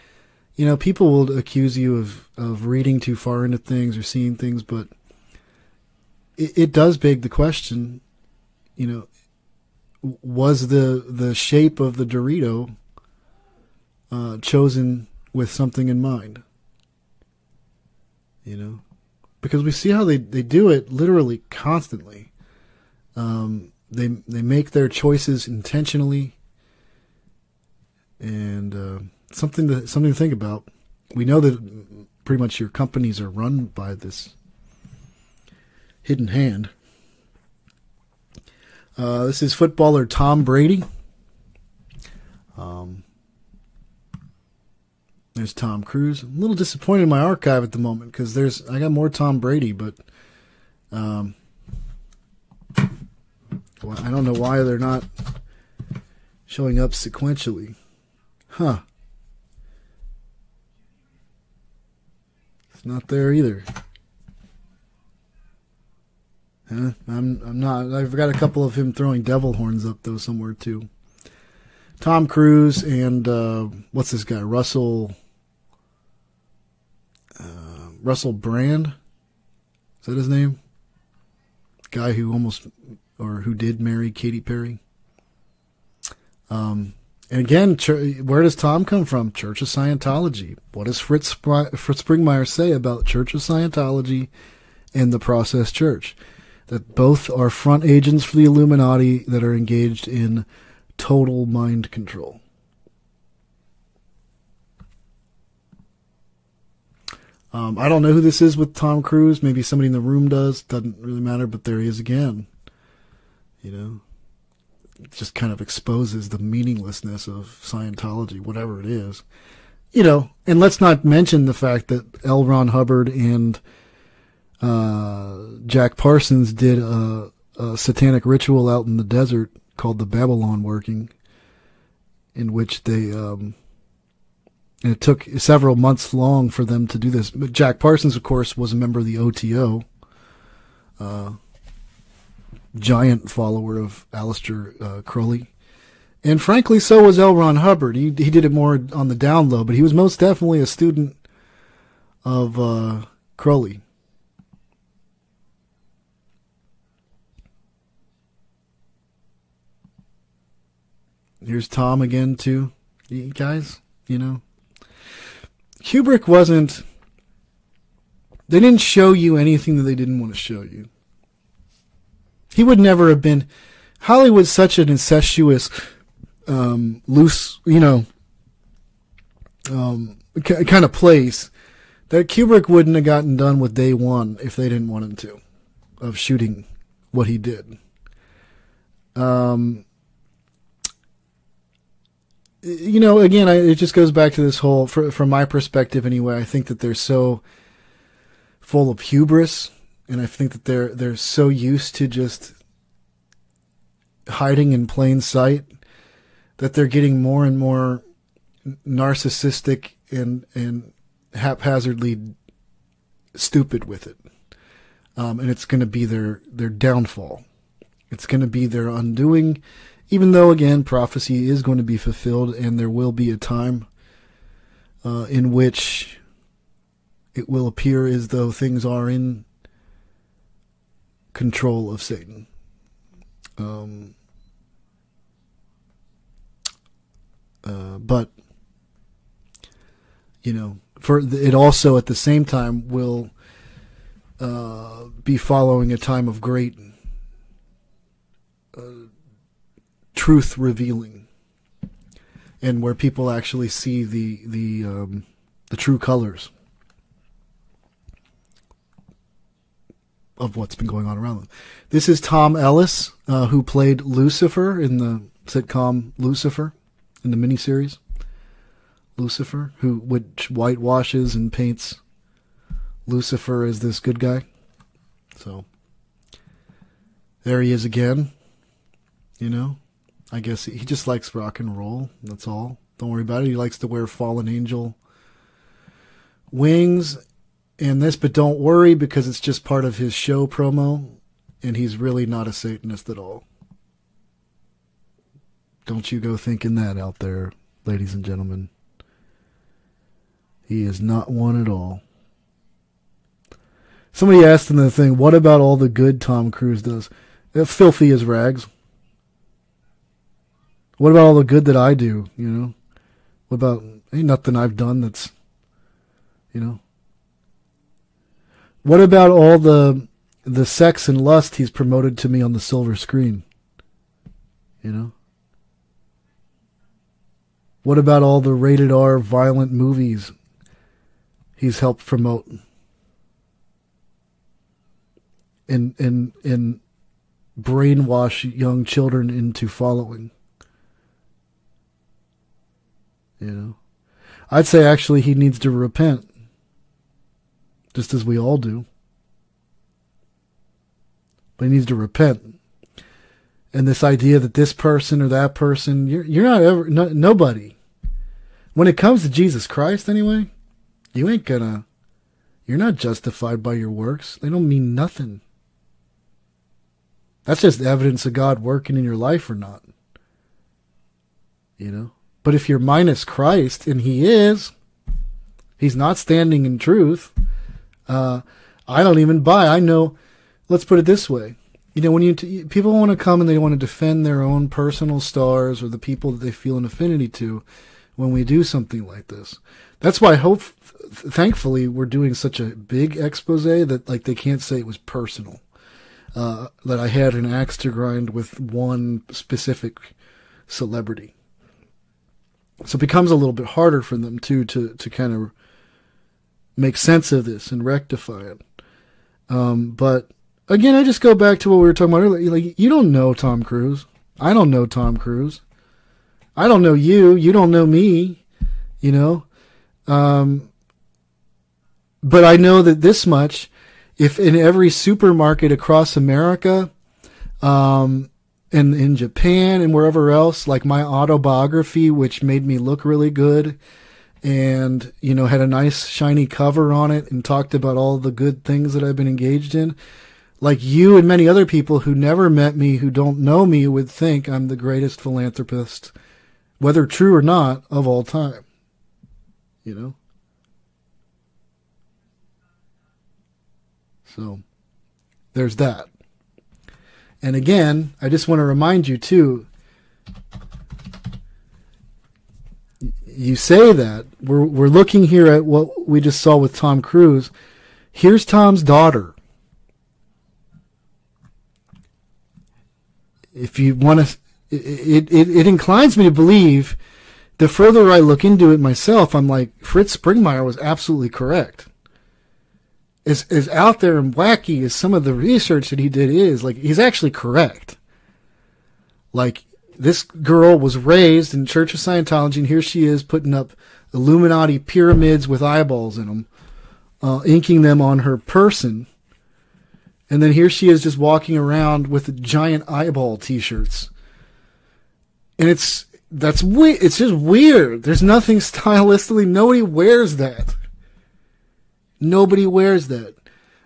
you know, people will accuse you of, of reading too far into things or seeing things, but it, it does beg the question, you know, was the the shape of the Dorito uh, chosen with something in mind? You know, because we see how they, they do it literally constantly. Um, they they make their choices intentionally, and uh, something to something to think about. We know that pretty much your companies are run by this hidden hand. Uh, this is footballer Tom Brady. Um, there's Tom Cruise. I'm a little disappointed in my archive at the moment because there's I got more Tom Brady, but um, I don't know why they're not showing up sequentially. Huh. It's not there either. Huh? I'm I'm not I've got a couple of him throwing devil horns up though somewhere too. Tom Cruise and uh, what's this guy? Russell uh, Russell Brand? Is that his name? Guy who almost or who did marry Katy Perry. Um, and again, where does Tom come from? Church of Scientology. What does Fritz, Fritz Springmeier say about Church of Scientology and the Process Church? That both are front agents for the Illuminati that are engaged in total mind control. Um, I don't know who this is with Tom Cruise. Maybe somebody in the room does. Doesn't really matter, but there he is again. You know, just kind of exposes the meaninglessness of Scientology, whatever it is. You know, and let's not mention the fact that L. Ron Hubbard and uh, Jack Parsons did a, a satanic ritual out in the desert called the Babalon Working, in which they um, and it took several months long for them to do this. But Jack Parsons, of course, was a member of the OTO, uh, giant follower of Aleister uh, Crowley. And frankly, so was L. Ron Hubbard. He he did it more on the down low, but he was most definitely a student of uh, Crowley. Here's Tom again too. You guys, you know. Kubrick wasn't they didn't show you anything that they didn't want to show you. He would never have been Hollywood's such an incestuous um, loose, you know, um, kind of place that Kubrick wouldn't have gotten done with day one if they didn't want him to, of shooting what he did. Um, you know, again, I, it just goes back to this whole, for, from my perspective anyway. I think that they're so full of hubris, and I think that they're they're so used to just hiding in plain sight that they're getting more and more narcissistic and and haphazardly stupid with it, um, and it's going to be their their downfall. It's going to be their undoing even though, again, prophecy is going to be fulfilled and there will be a time uh, in which it will appear as though things are in control of Satan. Um, uh, but, you know, for the, it also at the same time will uh, be following a time of great truth revealing, and where people actually see the the um, the true colors of what's been going on around them. This is Tom Ellis, uh, who played Lucifer in the sitcom Lucifer in the miniseries. Lucifer, who which whitewashes and paints Lucifer as this good guy. So there he is again. You know, I guess he just likes rock and roll. That's all. Don't worry about it. He likes to wear fallen angel wings and this, but don't worry because it's just part of his show promo, and he's really not a Satanist at all. Don't you go thinking that out there, ladies and gentlemen. He is not one at all. Somebody asked in the thing, what about all the good Tom Cruise does? Uh, filthy as rags. What about all the good that I do? You know, what about ain't nothing I've done that's, you know. What about all the the sex and lust he's promoted to me on the silver screen? You know. What about all the rated R violent movies he's helped promote? And and and brainwash young children into following. You know, I'd say actually he needs to repent, just as we all do. But he needs to repent. And this idea that this person or that person, you're you're not ever no, nobody. When it comes to Jesus Christ, anyway, you ain't gonna You're not justified by your works. They don't mean nothing. That's just evidence of God working in your life or not. You know? But if you're minus Christ, and He is, He's not standing in truth. Uh, I don't even buy. I know. Let's put it this way. You know, when you t- people want to come and they want to defend their own personal stars or the people that they feel an affinity to, when we do something like this, that's why hope. Thankfully, we're doing such a big expose that like they can't say it was personal. Uh, that I had an axe to grind with one specific celebrity. So it becomes a little bit harder for them too to to kind of make sense of this and rectify it. Um, but again, I just go back to what we were talking about earlier. Like, you don't know Tom Cruise. I don't know Tom Cruise. I don't know you. You don't know me. You know. Um, but I know that this much: if in every supermarket across America, um, and in Japan and wherever else, like my autobiography, which made me look really good, and you know had a nice shiny cover on it and talked about all the good things that I've been engaged in. Like you and many other people who never met me who don't know me would think I'm the greatest philanthropist whether true or not of all time. You know? So there's that. And again I just want to remind you too you say that we're we're looking here at what we just saw with Tom Cruise. Here's Tom's daughter. If you want to, it, it it inclines me to believe. The further I look into it myself, I'm like Fritz Springmeier was absolutely correct. As as out there and wacky as some of the research that he did is, like he's actually correct. Like this girl was raised in Church of Scientology, and here she is putting up Illuminati pyramids with eyeballs in them, uh, inking them on her person. And then here she is just walking around with giant eyeball T-shirts, and it's that's we- It's just weird. There's nothing stylistically. Nobody wears that. Nobody wears that,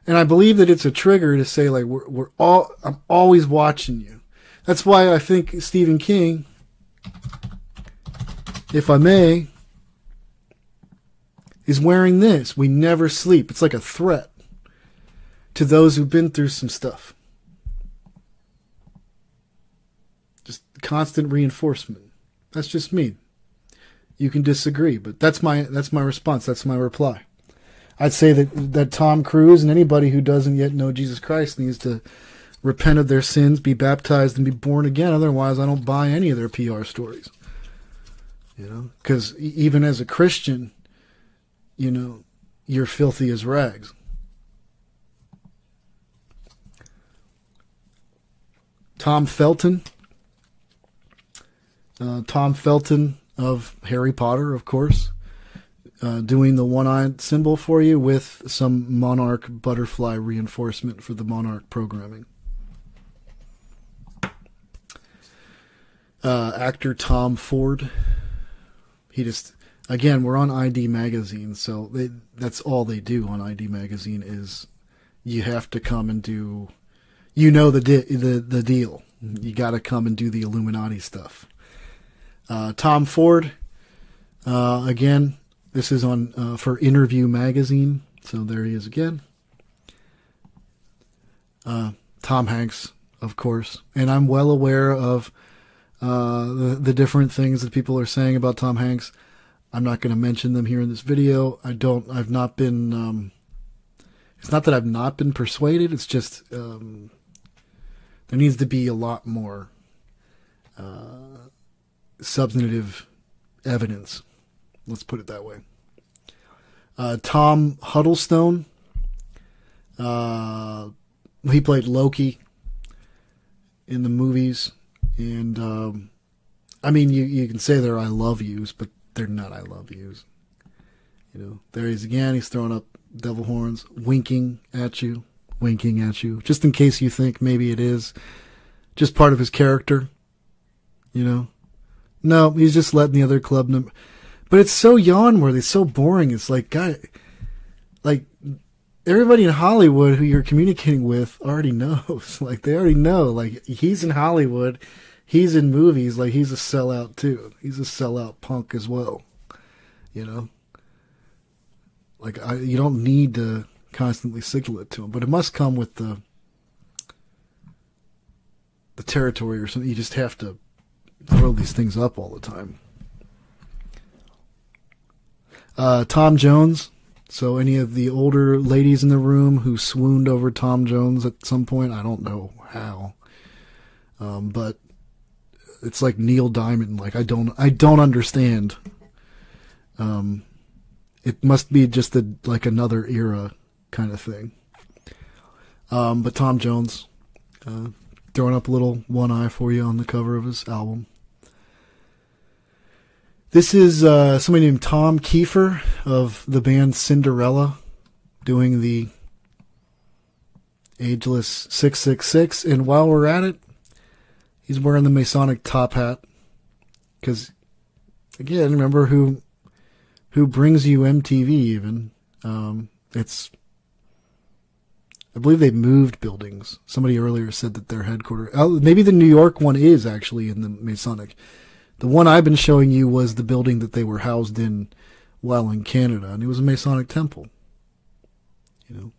and I believe that it's a trigger to say like we're we're all. I'm always watching you. That's why I think Stephen King, if I may, is wearing this. We never sleep. It's like a threat to those who've been through some stuff. Just constant reinforcement. That's just me. You can disagree, but that's my that's my response. That's my reply. I'd say that that Tom Cruise and anybody who doesn't yet know Jesus Christ needs to repent of their sins, be baptized, and be born again. Otherwise, I don't buy any of their PR stories. You know, because even as a Christian, you know, you're filthy as rags. Tom Felton. Uh, Tom Felton of Harry Potter, of course, uh, doing the one eyed symbol for you with some monarch butterfly reinforcement for the monarch programming. Uh, actor Tom Ford. He just again we're on ID magazine, so they, that's all they do on ID magazine is you have to come and do you know the di- the the deal. You got to come and do the Illuminati stuff. Uh, Tom Ford, uh, again, this is on uh, for Interview magazine, so there he is again. Uh, Tom Hanks, of course, and I'm well aware of uh, the, the different things that people are saying about Tom Hanks. I'm not going to mention them here in this video. I don't. I've not been. Um, it's not that I've not been persuaded. It's just um, there needs to be a lot more uh, substantive evidence. Let's put it that way. Uh, Tom Hiddleston. Uh, he played Loki in the movies. And um, I mean, you you can say they're I love yous, but they're not I love yous. You know, there he is again. He's throwing up devil horns, winking at you, winking at you, just in case you think maybe it is just part of his character. You know, no, he's just letting the other club number. But it's so yawn worthy, so boring. It's like, guy, like everybody in Hollywood who you're communicating with already knows. Like they already know. Like he's in Hollywood, he's in movies. Like he's a sellout too. He's a sellout punk as well. You know. Like I, you don't need to constantly signal it to him, but it must come with the the territory or something. You just have to throw these things up all the time. Uh, Tom Jones. So, any of the older ladies in the room who swooned over Tom Jones at some point, I don't know how, um, but it's like Neil Diamond. Like I don't, I don't understand. Um, it must be just a like another era kind of thing. Um, but Tom Jones, uh, throwing up a little one eye for you on the cover of his album. This is uh, somebody named Tom Kiefer of the band Cinderella doing the Ageless 666. And while we're at it, he's wearing the Masonic top hat. Because, again, remember who who brings you MTV even. Um, it's I believe they moved buildings. Somebody earlier said that their headquarters, oh, maybe the New York one is actually in the Masonic. The one I've been showing you was the building that they were housed in while in Canada, and it was a Masonic temple. You know.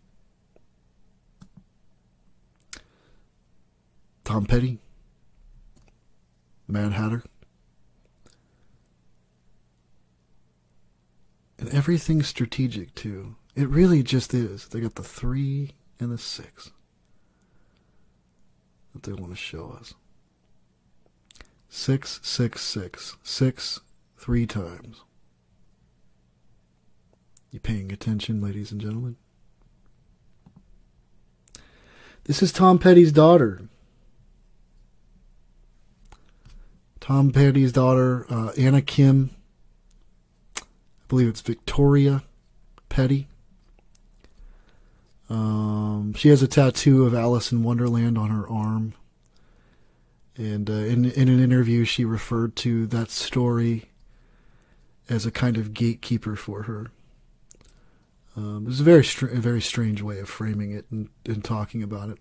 Tom Petty, Mad Hatter. And everything's strategic too. It really just is. They got the three and the 6 that they want to show us. Six, six, six, six, three times. You paying attention, ladies and gentlemen? This is Tom Petty's daughter. Tom Petty's daughter, uh, AnnaKim. I believe it's Victoria Petty. Um, she has a tattoo of Alice in Wonderland on her arm. And uh, in, in an interview, she referred to that story as a kind of gatekeeper for her. Um, it was a very, str- a very strange way of framing it and, and talking about it.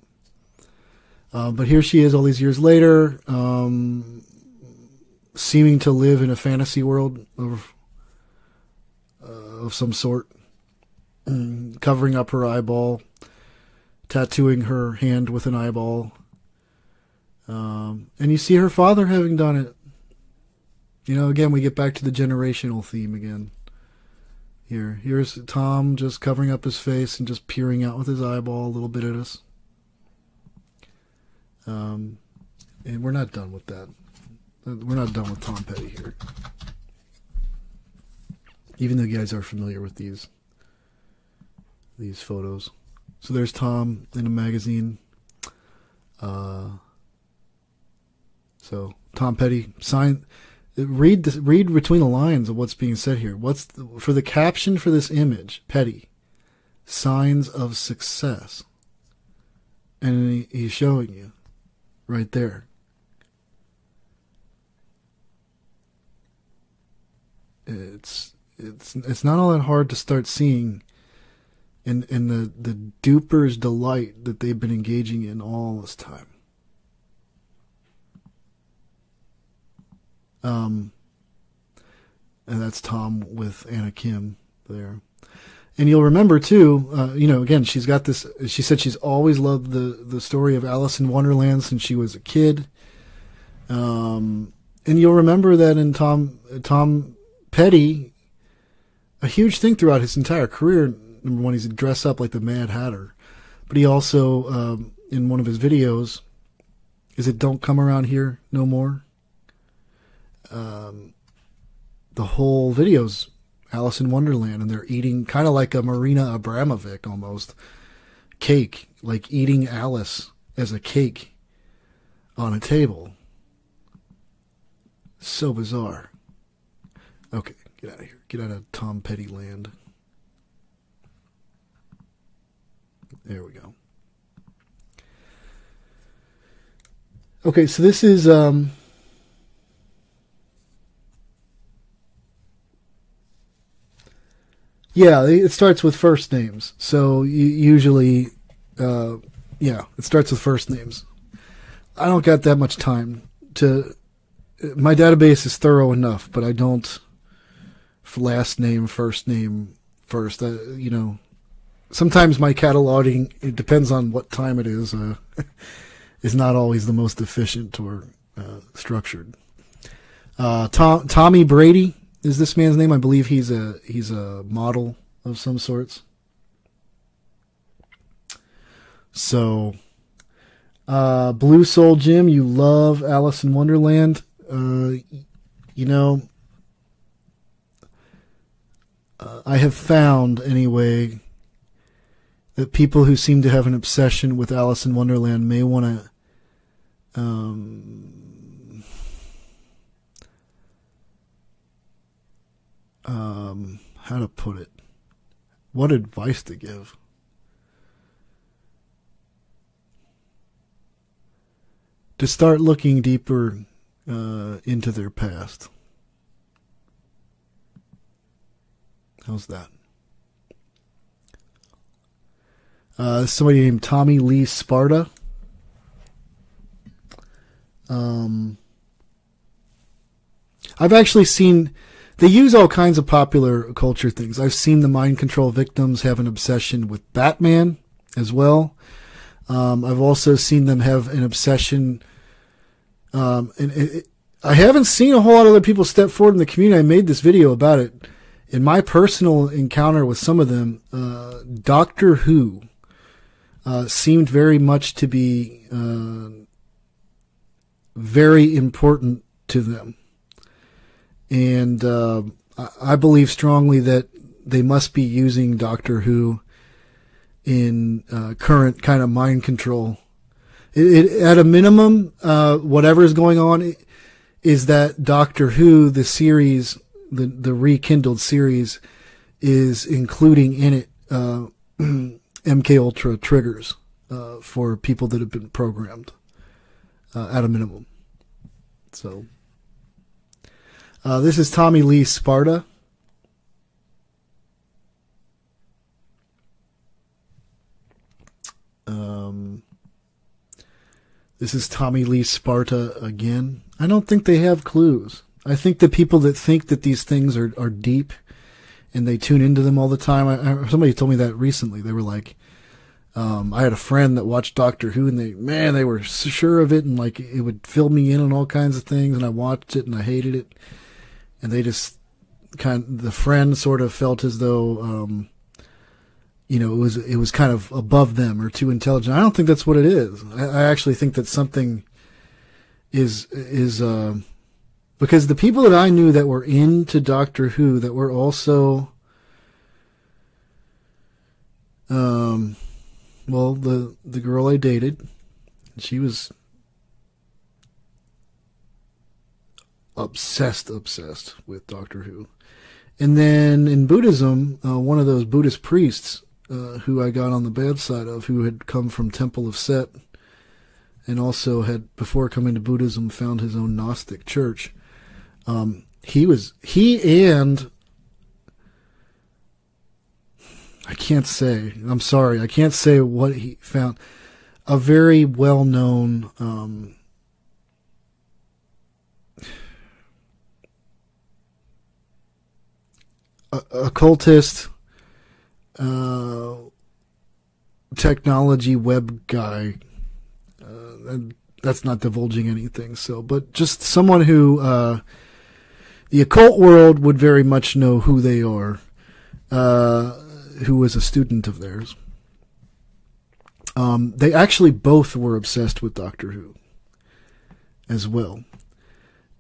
Uh, but here she is all these years later, um, seeming to live in a fantasy world of, uh, of some sort. covering up her eyeball, tattooing her hand with an eyeball. Um, and you see her father having done it. You know, again, we get back to the generational theme again. Here, here's Tom just covering up his face and just peering out with his eyeball a little bit at us. Um, and we're not done with that. We're not done with Tom Petty here. Even though you guys are familiar with these these photos. So there's Tom in a magazine. Uh, so Tom Petty sign. Read the, read between the lines of what's being said here. What's the, for the caption for this image? Petty, signs of success, and he, he's showing you right there. It's it's it's not all that hard to start seeing and and the the duper's delight that they've been engaging in all this time. Um, and that's Tom with AnnaKim there. And you'll remember too, uh, you know, again, she's got this. She said she's always loved the the story of Alice in Wonderland since she was a kid. Um, and you'll remember that in Tom Tom Petty, a huge thing throughout his entire career number one, he's dressed up like the Mad Hatter, but he also um, in one of his videos, is it "Don't Come Around Here No More." Um, the whole video's Alice in Wonderland, and they're eating kind of like a Marina Abramovic almost cake, like eating Alice as a cake on a table. So bizarre. Okay, get out of here. Get out of Tom Petty land. There we go. Okay, so this is um, Yeah, it starts with first names. So usually, uh, yeah, it starts with first names. I don't got that much time to. My database is thorough enough, but I don't. Last name, first name, first. Uh, you know, sometimes my cataloging it depends on what time it is. Uh, is not always the most efficient or uh, structured. Uh, Tom, Tommy Brady is this man's name. I believe he's a he's a model of some sorts. So, uh, Blue Soul Jim, you love Alice in Wonderland. Uh, you know, uh, I have found anyway that people who seem to have an obsession with Alice in Wonderland may want to um, um, how to put it, what advice to give. To start looking deeper uh, into their past. How's that? Uh, somebody named Tommy Lee Sparta. Um, I've actually seen they use all kinds of popular culture things. I've seen the mind control victims have an obsession with Batman as well. Um, I've also seen them have an obsession. Um, and it, I haven't seen a whole lot of other people step forward in the community. I made this video about it. In my personal encounter with some of them, uh, Doctor Who uh, seemed very much to be uh, very important to them and uh, I believe strongly that they must be using Doctor Who in uh, current kind of mind control. It, it, at a minimum, uh, whatever is going on is that Doctor Who, the series, the the rekindled series, is including in it MK uh, Ultra triggers uh, for people that have been programmed uh, at a minimum. So. Uh, this is Tommy Lee Sparta. Um, this is Tommy Lee Sparta again. I don't think they have clues. I think the people that think that these things are, are deep and they tune into them all the time. I, I, somebody told me that recently. They were like, um, I had a friend that watched Doctor Who and they, man, they were sure of it and like it would fill me in on all kinds of things and I watched it and I hated it and they just kind of, the friend sort of felt as though um, you know it was it was kind of above them or too intelligent. I don't think that's what it is. I, I actually think that something is is uh, because the people that I knew that were into Doctor Who that were also um well the the girl I dated she was obsessed, obsessed with Doctor Who. And then in Buddhism, uh, one of those Buddhist priests uh, who I got on the bad side of, who had come from Temple of Set, and also had before coming to Buddhism found his own Gnostic church. Um, he was he and I can't say. I'm sorry. I can't say what he found. A very well known um, occultist, uh, technology web guy. Uh, that's not divulging anything. So, but just someone who uh, the occult world would very much know who they are, uh, who was a student of theirs. Um, they actually both were obsessed with Doctor Who as well.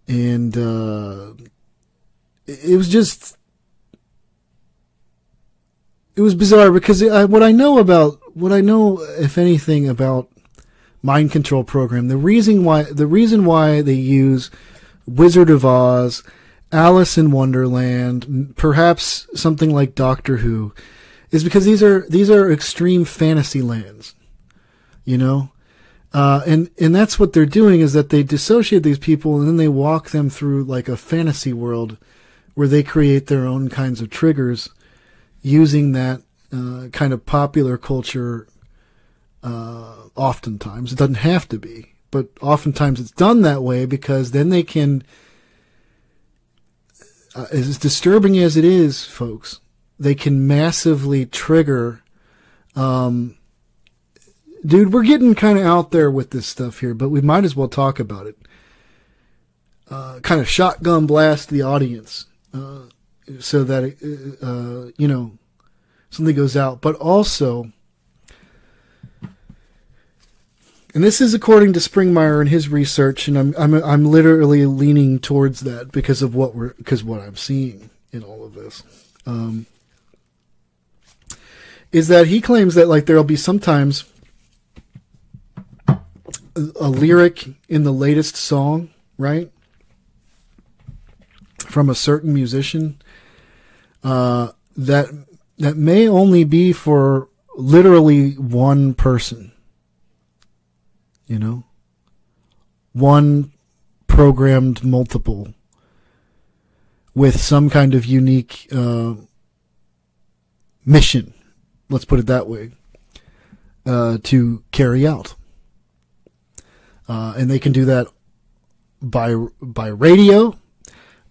And uh, it was just it was bizarre because I, what I know about what I know, if anything, about mind control program, the reason why the reason why they use Wizard of Oz, Alice in Wonderland, perhaps something like Doctor Who, is because these are these are extreme fantasy lands, you know, uh, and and that's what they're doing is that they dissociate these people and then they walk them through like a fantasy world where they create their own kinds of triggers using that uh, kind of popular culture. Uh, oftentimes, it doesn't have to be, but oftentimes it's done that way because then they can. Uh, as disturbing as it is, folks, they can massively trigger. Um, dude, we're getting kind of out there with this stuff here, but we might as well talk about it. Uh, kind of shotgun blast the audience uh, so that it, uh, you know something goes out, but also, and this is according to Springmeier and his research, and I'm I'm I'm literally leaning towards that because of what we're because what I'm seeing in all of this. Um, is that he claims that like there'll be sometimes a, a lyric in the latest song, right? from a certain musician uh, that that may only be for literally one person. You know, one programmed multiple with some kind of unique uh, mission. Let's put it that way. Uh, to carry out, uh, and they can do that by by radio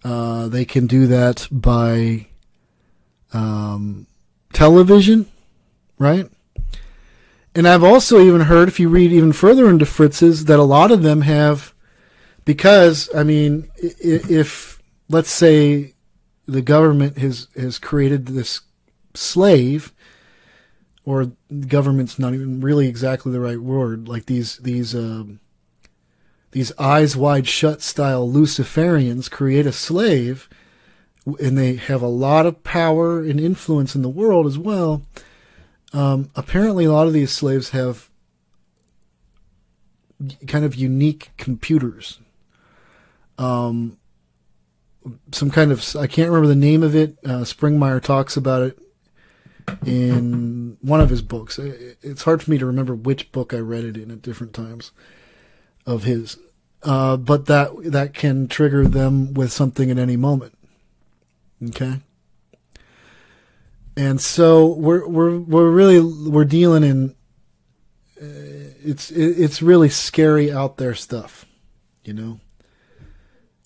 uh, they can do that by um, television, right? And I've also even heard, if you read even further into Fritz's, that a lot of them have, because I mean, if let's say the government has has created this slave, or government's not even really exactly the right word, like these these. Um, these eyes wide shut style Luciferians create a slave, and they have a lot of power and influence in the world as well. Um, apparently, a lot of these slaves have kind of unique computers. Um, some kind of I can't remember the name of it. Uh, Springmeier talks about it in one of his books. It's hard for me to remember which book I read it in at different times of his, uh, but that that can trigger them with something at any moment. Okay. And so we're we're we're really we're dealing in uh, it's it's really scary out there stuff, you know.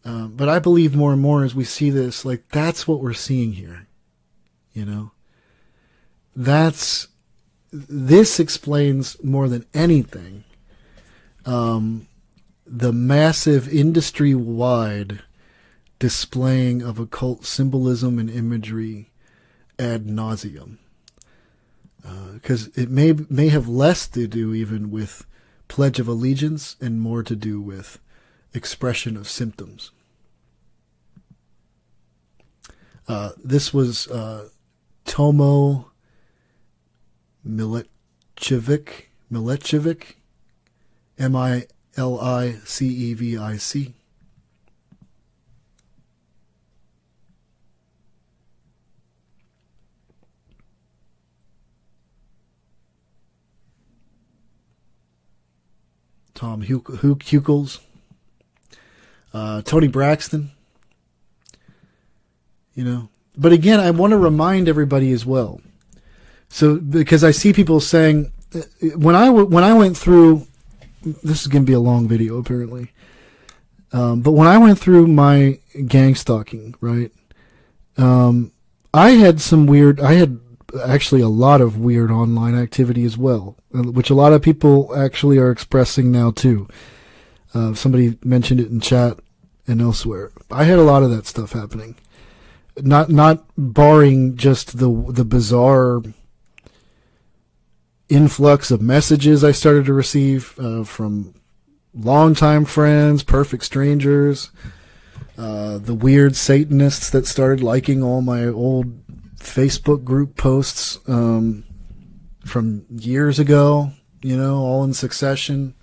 Um, but I believe more and more as we see this, like that's what we're seeing here, you know. That's this explains more than anything um, the massive industry wide displaying of occult symbolism and imagery ad nauseum. Because uh, it may may have less to do even with Pledge of Allegiance and more to do with expression of symptoms. Uh, this was uh, Tomo Milicevic, Milicevic, M I L I C E V I C. Tom Huckles, uh, Toni Braxton. You know, but again, I want to remind everybody as well. So because I see people saying uh, when I when I went through this is going to be a long video apparently. Um, but when I went through my gang stalking, right, um, I had some weird, I had actually a lot of weird online activity as well, which a lot of people actually are expressing now too. Uh, somebody mentioned it in chat and elsewhere. I had a lot of that stuff happening. Not, not barring just the, the bizarre influx of messages I started to receive uh, from longtime friends, perfect strangers, uh, the weird Satanists that started liking all my old Facebook group posts um, from years ago, you know, all in succession.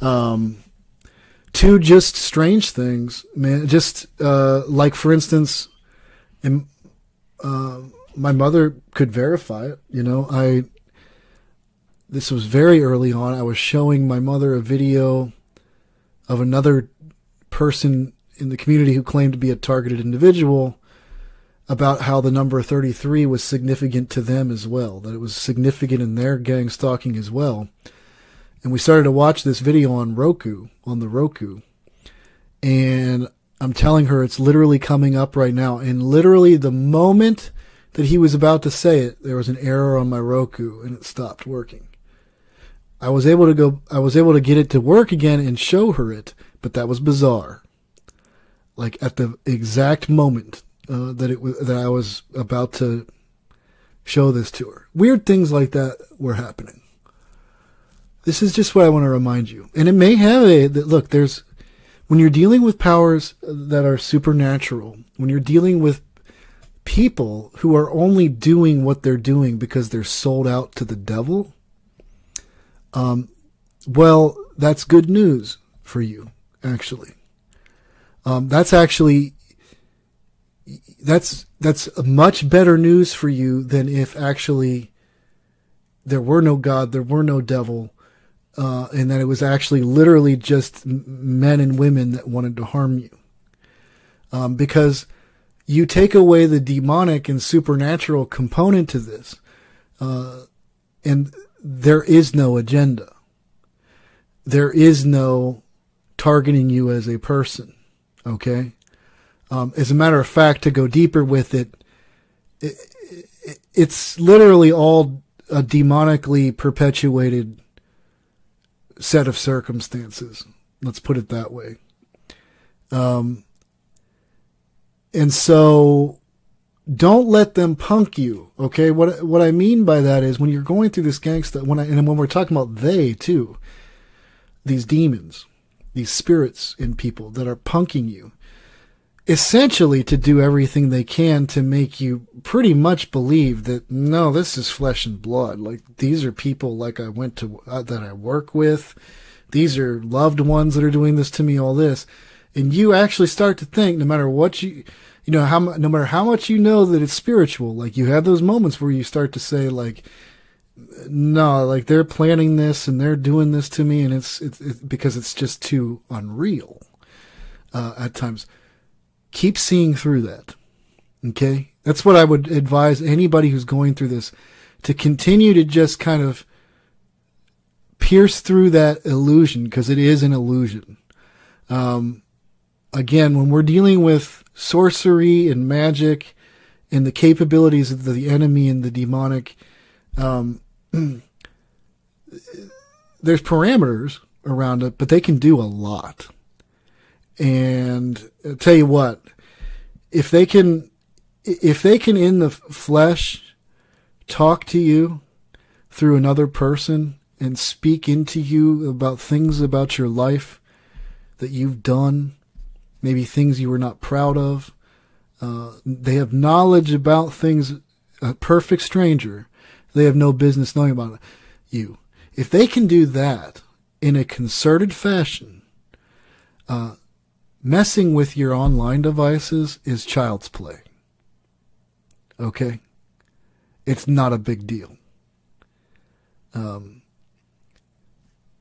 Um, two just strange things, man. Just uh, like, for instance, in, uh, my mother could verify it. You know, I this was very early on. I was showing my mother a video of another person in the community who claimed to be a targeted individual about how the number 33 was significant to them as well, that it was significant in their gang stalking as well. And we started to watch this video on Roku, on the Roku. And I'm telling her it's literally coming up right now. And literally the moment that he was about to say it, there was an error on my Roku and it stopped working. I was able to go, I was able to get it to work again and show her it, but that was bizarre. Like at the exact moment uh, that it was, that I was about to show this to her. Weird things like that were happening. This is just what I want to remind you. And it may have a, that look, there's, when you're dealing with powers that are supernatural, when you're dealing with people who are only doing what they're doing because they're sold out to the devil, um, well, that's good news for you, actually. Um, that's actually that's that's much better news for you than if actually there were no God, there were no devil, uh, and that it was actually literally just men and women that wanted to harm you. Um, because you take away the demonic and supernatural component to this, uh, and there is no agenda. There is no targeting you as a person. Okay. Um, as a matter of fact, to go deeper with it, it, it it's literally all a demonically perpetuated set of circumstances. Let's put it that way. Um, and so don't let them punk you. Okay. What, what I mean by that is when you're going through this gangsta, when I, and when we're talking about they too, these demons, these spirits in people that are punking you, essentially to do everything they can to make you pretty much believe that no, this is flesh and blood. Like these are people like I went to uh, that I work with. These are loved ones that are doing this to me. All this, and you actually start to think, no matter what you, you know, how no matter how much you know that it's spiritual, like you have those moments where you start to say like. No, like they're planning this and they're doing this to me, and it's it's, it's because it's just too unreal uh, at times keep seeing through that. Okay? That's what I would advise anybody who's going through this to continue to just kind of pierce through that illusion because it is an illusion. Um, again, when we're dealing with sorcery and magic and the capabilities of the enemy and the demonic, um, there's parameters around it, but they can do a lot. And I'll tell you what, if they can, if they can in the flesh talk to you through another person and speak into you about things about your life that you've done, maybe things you were not proud of. Uh, they have knowledge about things a perfect stranger. They have no business knowing about you. If they can do that in a concerted fashion, uh, messing with your online devices is child's play. Okay? It's not a big deal. Um,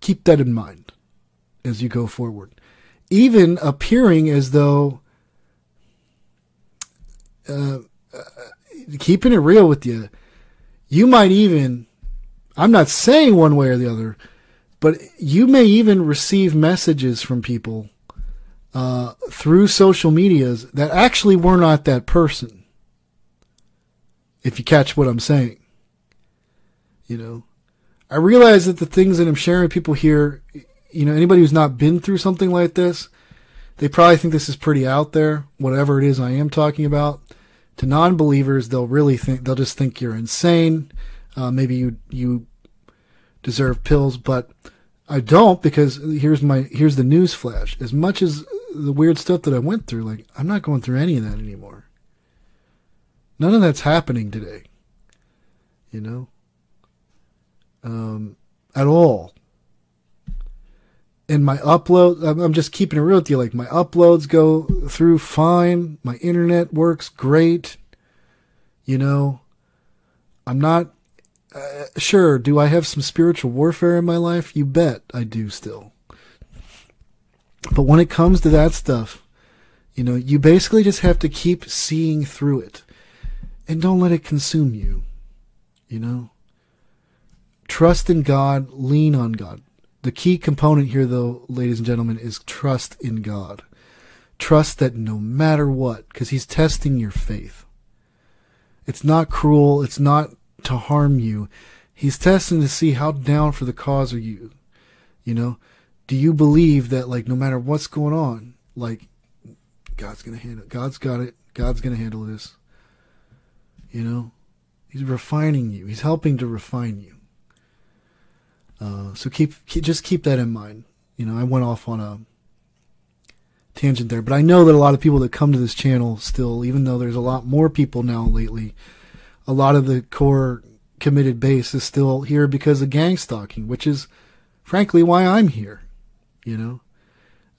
keep that in mind as you go forward. Even appearing as though, uh, uh, keeping it real with you, you might even, I'm not saying one way or the other, but you may even receive messages from people uh, through social medias that actually were not that person. If you catch what I'm saying, you know, I realize that the things that I'm sharing people here, you know, anybody who's not been through something like this, they probably think this is pretty out there, whatever it is I am talking about. To non-believers, they'll really think they'll just think you're insane. Uh, maybe you you deserve pills, but I don't because here's my here's the news flash. As much as the weird stuff that I went through, like I'm not going through any of that anymore. None of that's happening today. You know? Um, at all. And my upload, I'm just keeping it real with you. Like my uploads go through fine. My internet works great. You know, I'm not uh, sure. Do I have some spiritual warfare in my life? You bet I do still. But when it comes to that stuff, you know, you basically just have to keep seeing through it. and don't let it consume you. You know? Trust in God, lean on God. The key component here, though, ladies and gentlemen, is trust in God. Trust that no matter what, because He's testing your faith. It's not cruel, it's not to harm you. He's testing to see how down for the cause are you. You know? Do you believe that, like, no matter what's going on, like, God's gonna handle. God's got it. God's gonna handle this. You know? He's refining you. He's helping to refine you. Uh, so keep, keep just keep that in mind. You know, I went off on a tangent there, but I know that a lot of people that come to this channel still, even though there's a lot more people now lately, a lot of the core committed base is still here because of gang stalking, which is frankly why I'm here. You know,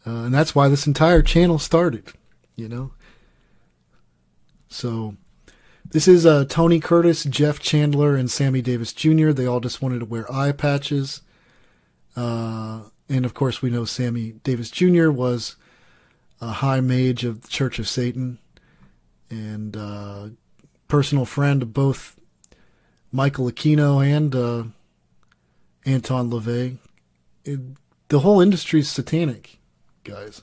uh, and that's why this entire channel started. You know, so this is uh, Tony Curtis, Jeff Chandler, and Sammy Davis Jr. They all just wanted to wear eye patches. Uh, and of course, we know Sammy Davis Jr. was a high mage of the Church of Satan and uh, personal friend of both Michael Aquino and uh, Anton LaVey. The whole industry is satanic, guys.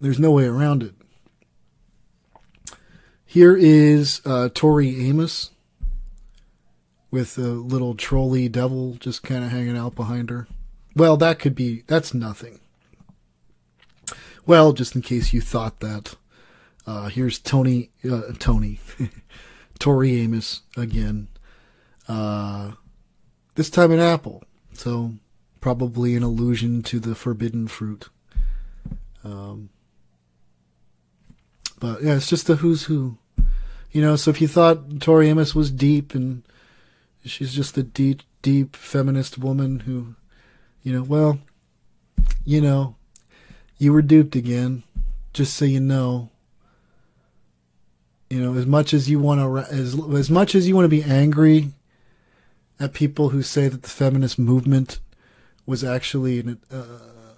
There's no way around it. Here is uh, Tori Amos with a little trolley devil just kind of hanging out behind her. Well, that could be, that's nothing. Well, just in case you thought that, uh, here's Tony, uh, Tony, Tori Amos again. Uh, this time in Apple. So, probably an allusion to the forbidden fruit. Um, but yeah, it's just a who's who. You know, so if you thought Tori Amos was deep and she's just a deep, deep feminist woman who, you know, well, you know, you were duped again. Just so you know. You know, as much as you want to, as as much as you want to be angry at people who say that the feminist movement was actually an, uh,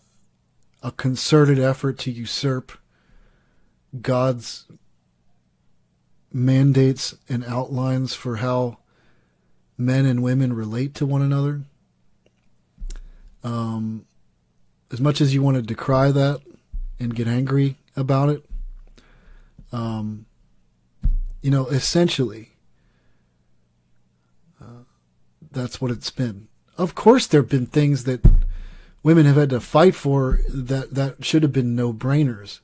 a concerted effort to usurp God's mandates and outlines for how men and women relate to one another. Um, as much as you want to decry that and get angry about it, um, you know, essentially, uh, that's what it's been. Of course, there have been things that women have had to fight for that that should have been no brainers,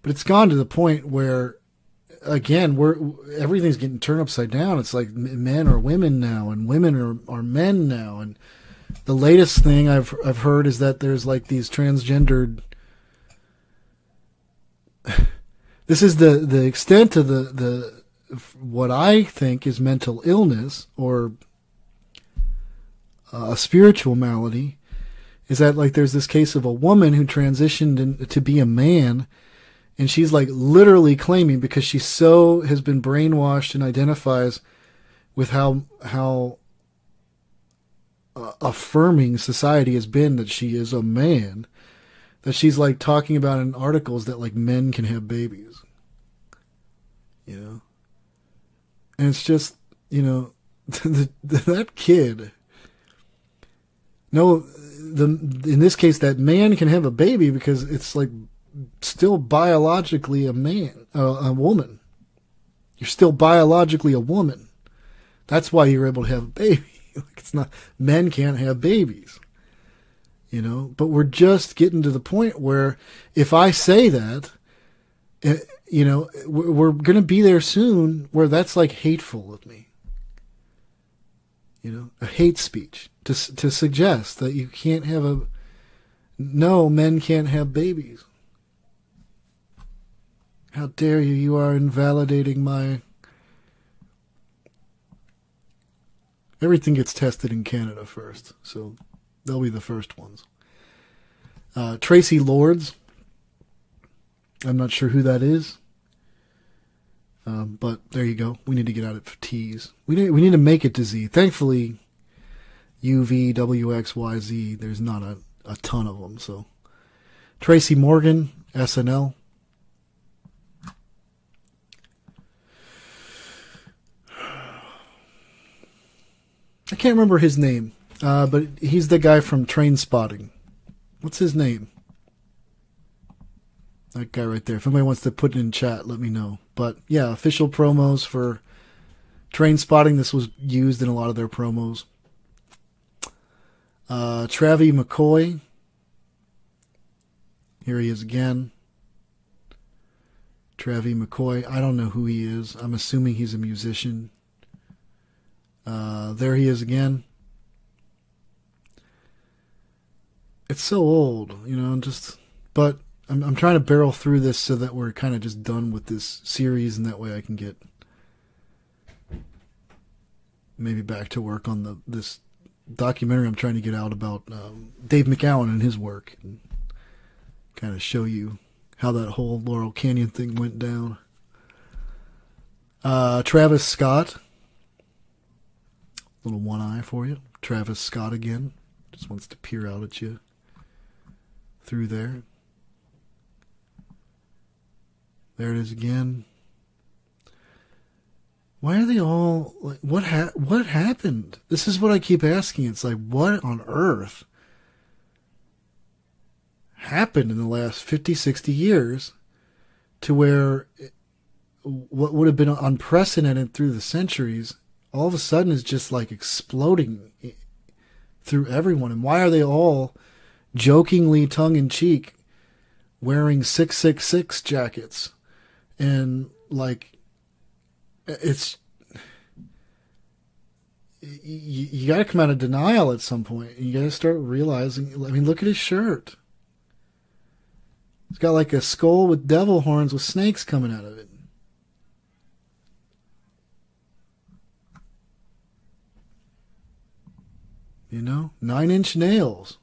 but it's gone to the point where, again, we're everything's getting turned upside down. It's like men are women now, and women are are men now, and the latest thing I've I've heard is that there's like these transgendered. this is the the extent of the the what I think is mental illness or a spiritual malady is that like there's this case of a woman who transitioned in, to be a man and she's like literally claiming because she so has been brainwashed and identifies with how how uh, affirming society has been that she is a man that she's like talking about in articles that like men can have babies. You know? And it's just you know that kid no the in this case that man can have a baby because it's like still biologically a man uh, a woman you're still biologically a woman that's why you're able to have a baby like it's not men can't have babies. You know, but we're just getting to the point where if I say that, it, eh, you know, we're going to be there soon where that's like hateful of me. You know, a hate speech to to suggest that you can't have a no, men can't have babies. How dare you? You are invalidating my Everything gets tested in Canada first, so they'll be the first ones. Uh, Traci Lords. I'm not sure who that is. Um, but there you go. We need to get out of T's. We need we need to make it to Z. Thankfully, U V W X Y Z. There's not a a ton of them. So Tracy Morgan SNL. I can't remember his name, uh, but he's the guy from Trainspotting. What's his name? That guy right there. If anybody wants to put it in chat, let me know. But yeah, official promos for Trainspotting. This was used in a lot of their promos. Uh, Travie McCoy. Here he is again. Travie McCoy. I don't know who he is. I'm assuming he's a musician. Uh, there he is again. It's so old, you know, just, but I'm, I'm trying to barrel through this so that we're kind of just done with this series and that way I can get maybe back to work on the, this documentary I'm trying to get out about um, Dave McGowan and his work and kind of show you how that whole Laurel Canyon thing went down. Uh, Travis Scott. Little one eye for you. Travis Scott again. Just wants to peer out at you through there. There it is again. Why are they all like what ha- what happened? This is what I keep asking. It's like what on earth happened in the last 50, 60 years to where what would have been unprecedented through the centuries all of a sudden is just like exploding through everyone. And why are they all jokingly tongue in cheek wearing 666 jackets? And like, it's, you, you got to come out of denial at some point. You got to start realizing. I mean, look at his shirt. It's got like a skull with devil horns with snakes coming out of it. You know, nine inch nails.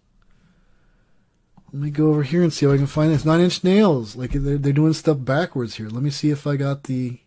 Let me go over here and see if I can find this. Nine inch nails. Like they're, they're doing stuff backwards here. Let me see if I got the.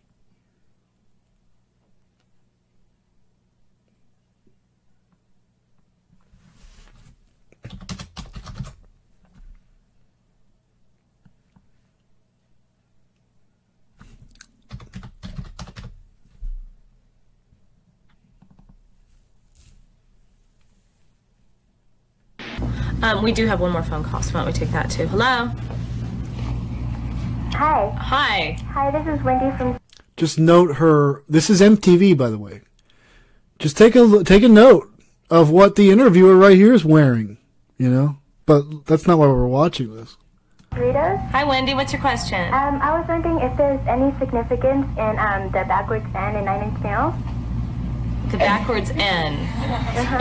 Um, we do have one more phone call, so why don't we take that too? Hello? Hi. Hi. Hi, this is Wendy from. Just note her. This is MTV, by the way. Just take a take a note of what the interviewer right here is wearing. You know, but that's not why we're watching this. Doritos. Hi, Wendy. What's your question? Um, I was wondering if there's any significance in um, the backwards N in Nine Inch Nails. The backwards N.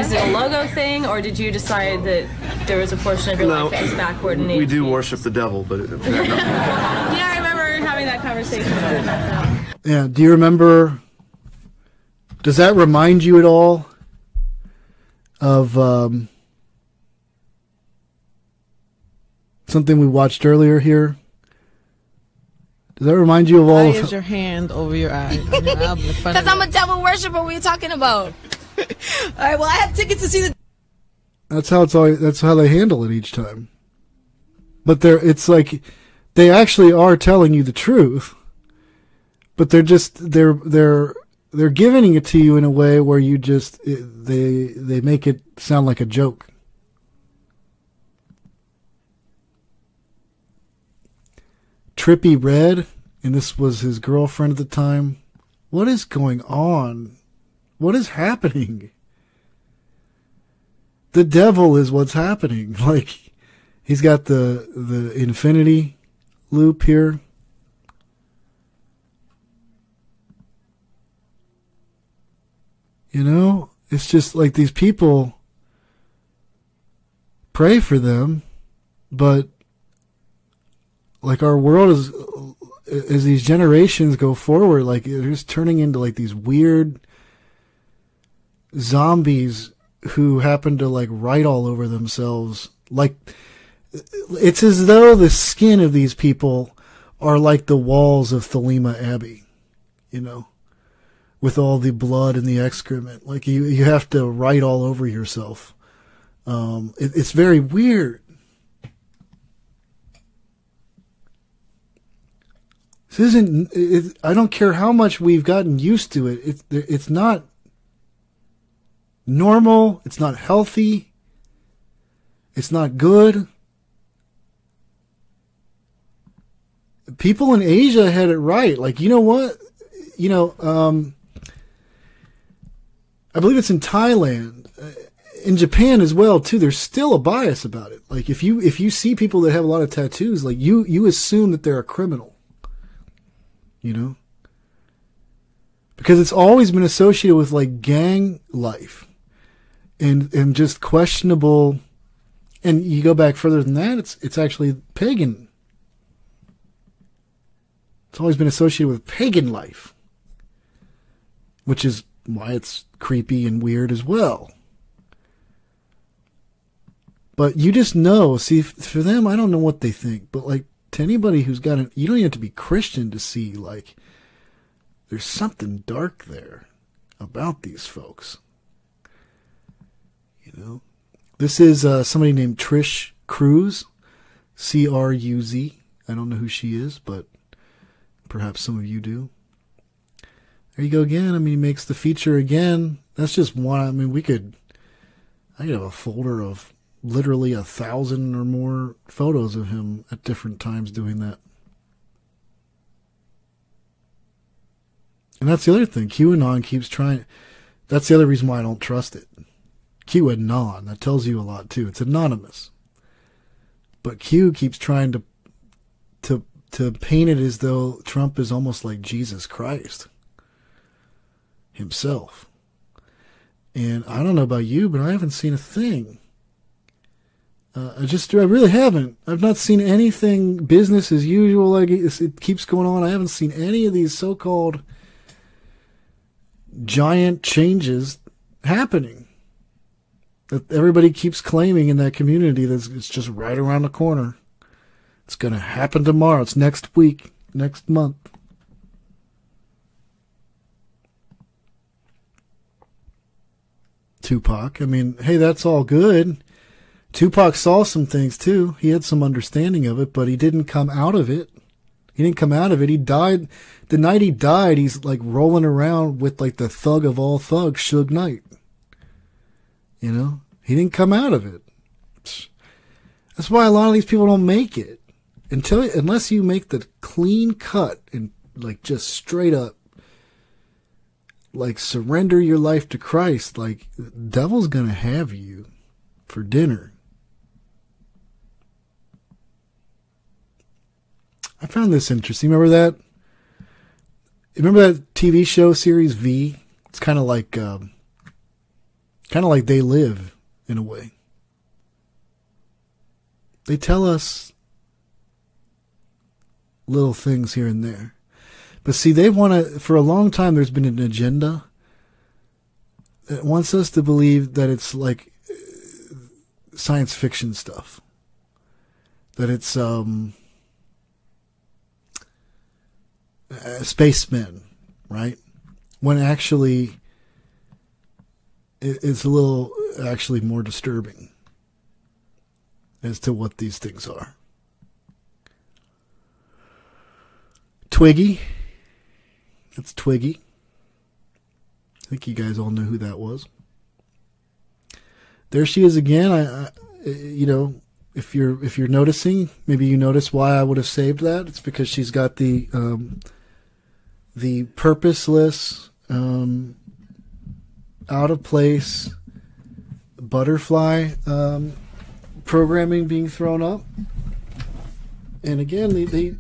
Is it a logo thing, or did you decide that there was a portion of your No, life that was backward and we do worship the devil, but it, Yeah, I remember having that conversation. Yeah. Do you remember? Does that remind you at all of um, something we watched earlier here? Does that remind you of all Why of? is your hand over your eye? Because I'm a devil worshiper. What are you talking about? All right. Well, I have tickets to see the. That's how it's always, That's how they handle it each time. But they're. It's like they actually are telling you the truth, but they're just they're they're they're giving it to you in a way where you just they they make it sound like a joke. Trippie Redd, and this was his girlfriend at the time. What is going on? What is happening? The devil is what's happening. Like he's got the the infinity loop here. You know, it's just like these people pray for them, but like our world is as these generations go forward, like they're just turning into like these weird zombies who happen to like write all over themselves. Like it's as though the skin of these people are like the walls of Thelema Abbey, you know, with all the blood and the excrement. Like you, you have to write all over yourself. Um, it, it's very weird. This isn't. It, I don't care how much we've gotten used to it. It's it's not normal. It's not healthy. It's not good. People in Asia had it right. Like, you know what? You know, um, I believe it's in Thailand, uh, in Japan as well too. There's still a bias about it. Like if you if you see people that have a lot of tattoos, like you you assume that they're a criminal. You know, because it's always been associated with like gang life, and and just questionable. And you go back further than that, it's it's actually pagan. It's always been associated with pagan life, which is why it's creepy and weird as well. But you just know. See, for them, I don't know what they think, but like to anybody who's got an, you don't even have to be Christian to see like there's something dark there about these folks. You know, this is uh, somebody named Trish Cruz, C R U Z. I don't know who she is, but perhaps some of you do. There you go again. I mean, he makes the feature again. That's just one. I mean, we could. I could have a folder of literally a thousand or more photos of him at different times doing that. And that's the other thing. QAnon keeps trying. That's the other reason why I don't trust it. QAnon. That tells you a lot too. It's anonymous. But Q keeps trying to to to paint it as though Trump is almost like Jesus Christ himself. And I don't know about you, but I haven't seen a thing. Uh, I just, I really haven't. I've not seen anything business as usual. Like it, keeps going on. I haven't seen any of these so-called giant changes happening that everybody keeps claiming in that community that it's just right around the corner. It's going to happen tomorrow. It's next week, next month. Tupac. I mean, hey, that's all good. Tupac saw some things too. He had some understanding of it, but he didn't come out of it. He didn't come out of it. He died. The night he died, he's like rolling around with like the thug of all thugs, Suge Knight. You know, he didn't come out of it. That's why a lot of these people don't make it until unless you make the clean cut and like just straight up like surrender your life to Christ, like the devil's gonna have you for dinner. I found this interesting. Remember that? Remember that TV show series V? It's kind of like, um, kind of like They Live in a way. They tell us little things here and there. But see, they want to, for a long time, there's been an agenda that wants us to believe that it's like uh, science fiction stuff. That it's um, uh, spacemen, right? When actually, it's a little actually more disturbing as to what these things are. Twiggy that's Twiggy. I think you guys all know who that was. There she is again. I, I, you know, if you're if you're noticing, maybe you notice why I would have saved that. It's because she's got the um, the purposeless, um, out of place butterfly um, programming being thrown up. And again, they, they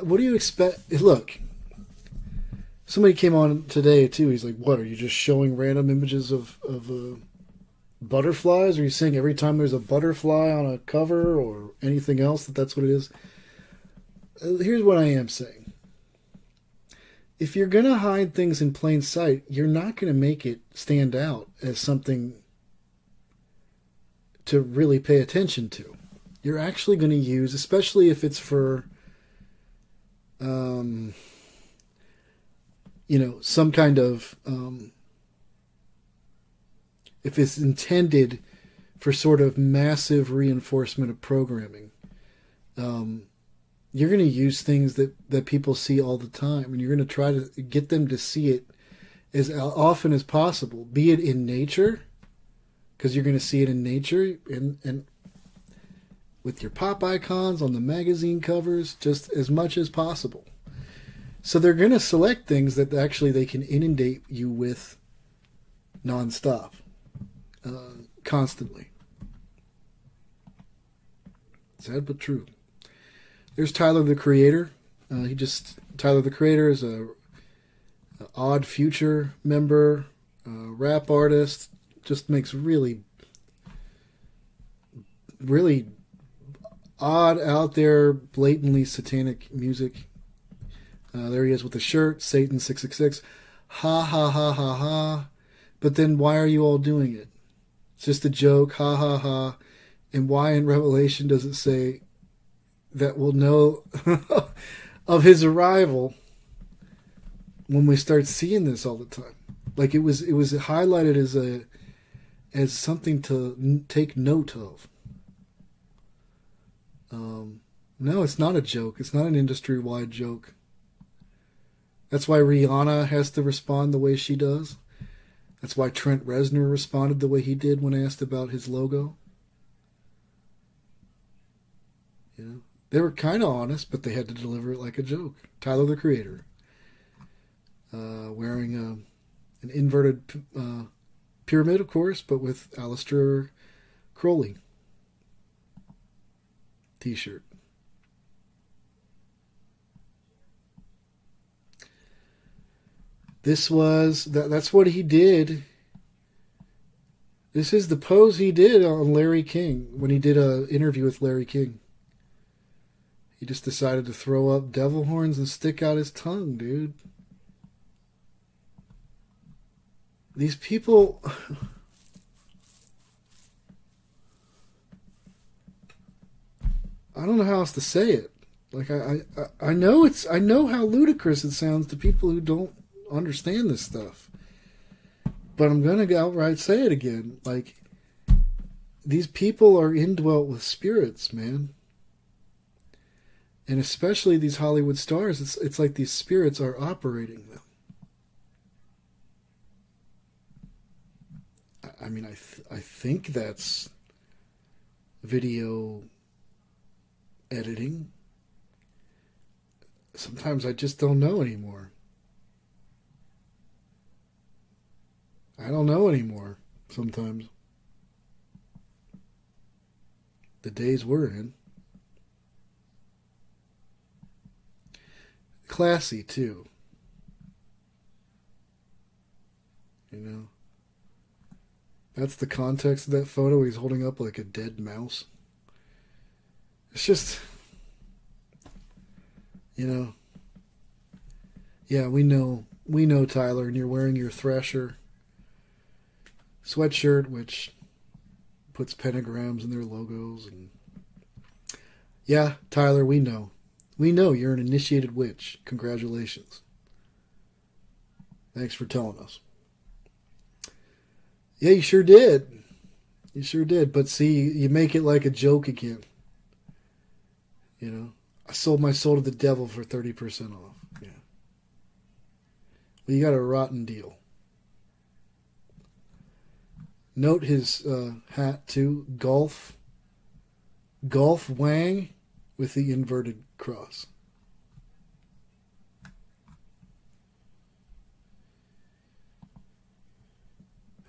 what do you expect? Look, Somebody came on today too. He's like, "What are you just showing random images of of uh, butterflies? Are you saying every time there's a butterfly on a cover or anything else that that's what it is?" Uh, here's what I am saying: if you're gonna hide things in plain sight, you're not gonna make it stand out as something to really pay attention to. You're actually going to use, especially if it's for. Um, you know, some kind of, um, if it's intended for sort of massive reinforcement of programming, um, you're going to use things that, that people see all the time, and you're going to try to get them to see it as often as possible, be it in nature, because you're going to see it in nature, and and with your pop icons on the magazine covers, just as much as possible. So they're going to select things that actually they can inundate you with nonstop, uh, constantly. Sad but true. There's Tyler the Creator. Uh, he just Tyler the Creator is a, a odd future member, rap artist. Just makes really, really odd, out there, blatantly satanic music. Uh, there he is with the shirt, Satan six six six. Ha ha ha ha ha. But then why are you all doing it? It's just a joke. Ha ha ha. And why in Revelation does it say that we'll know of his arrival when we start seeing this all the time? Like it was, it was highlighted as a as something to n- take note of. Um, no, it's not a joke. It's not an industry wide joke. That's why Rihanna has to respond the way she does. That's why Trent Reznor responded the way he did when asked about his logo. You know, they were kind of honest, but they had to deliver it like a joke. Tyler the Creator, uh, wearing a, an inverted uh, pyramid, of course, but with Aleister Crowley T-shirt. This was that, that's what he did. This is the pose he did on Larry King when he did a interview with Larry King. He just decided to throw up devil horns and stick out his tongue, dude. These people I don't know how else to say it. Like I, I, I know it's I know how ludicrous it sounds to people who don't understand this stuff. But I'm gonna outright say it again. Like these people are indwelt with spirits, man. And especially these Hollywood stars, it's it's like these spirits are operating them. I mean, I th- I think that's video editing. Sometimes I just don't know anymore. I don't know anymore sometimes. The days we're in. Classy, too. You know? That's the context of that photo. He's holding up like a dead mouse. It's just, you know, yeah, we know, we know Tyler, and you're wearing your Thrasher sweatshirt, which puts pentagrams in their logos, and yeah, Tyler, we know, we know you're an initiated witch. Congratulations. Thanks for telling us. Yeah, you sure did. You sure did. But see, you make it like a joke again. You know, I sold my soul to the devil for 30% off. Yeah. Well, you got a rotten deal. Note his uh, hat too. Golf. Golf Wang with the inverted cross.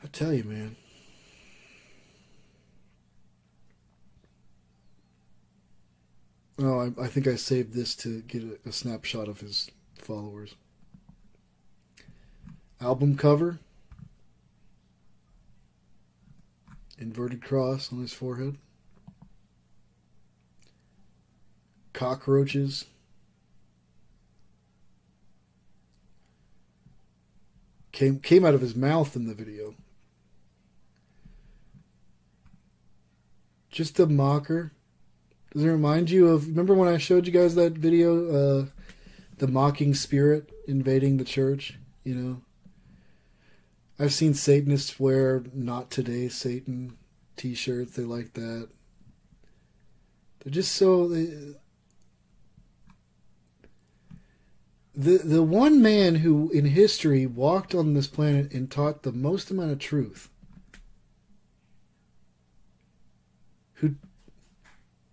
I tell you, man. Oh, I, I think I saved this to get a, a snapshot of his followers. Album cover. Inverted cross on his forehead. Cockroaches. Came came out of his mouth in the video. Just a mocker. Does it remind you of? Remember when I showed you guys that video, uh, the mocking spirit invading the church? You know, I've seen Satanists wear "Not Today, Satan" T-shirts. They like that. They're just so they, the the one man who in history walked on this planet and taught the most amount of truth who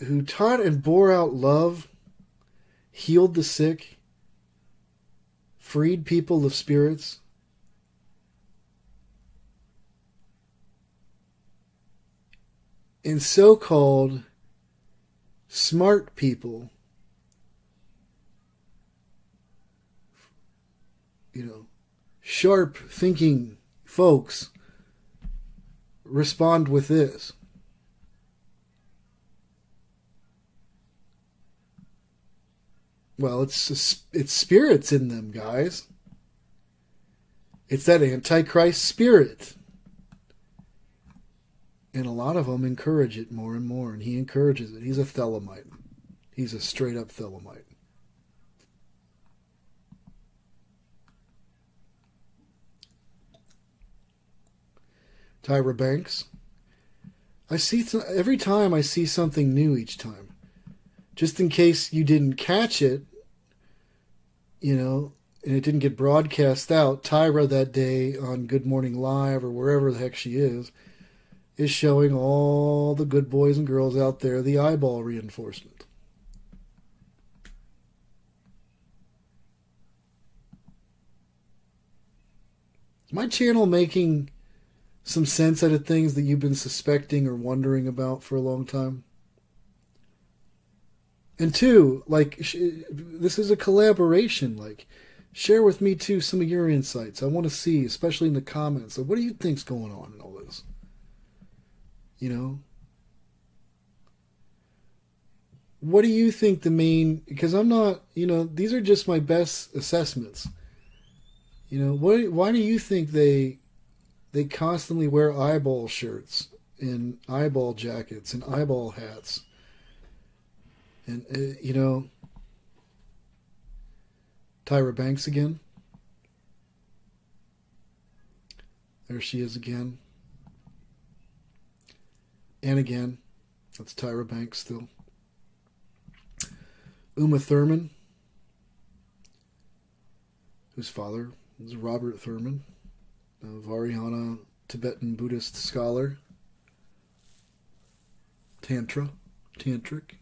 who taught and bore out love healed the sick freed people of spirits and so-called smart people you know, sharp thinking folks respond with this. Well, it's it's spirits in them, guys. It's that antichrist spirit. And a lot of them encourage it more and more, and he encourages it. He's a Thelemite. He's a straight up Thelemite. Tyra Banks. I see th- every time I see something new each time. Just in case you didn't catch it, you know, and it didn't get broadcast out, Tyra that day on Good Morning Live or wherever the heck she is, is showing all the good boys and girls out there the eyeball reinforcement. My channel making some sense out of things that you've been suspecting or wondering about for a long time? And two, like sh- this is a collaboration. Like, share with me too some of your insights. I want to see, especially in the comments. Like, what do you think's going on in all this? You know, what do you think the main? Because I'm not. You know, these are just my best assessments. You know, what? Why do you think they they constantly wear eyeball shirts and eyeball jackets and eyeball hats. And, uh, you know, Tyra Banks again. There she is again. And again. That's Tyra Banks still. Uma Thurman, whose father was Robert Thurman. Vajrayana Tibetan Buddhist scholar, Tantra, Tantric.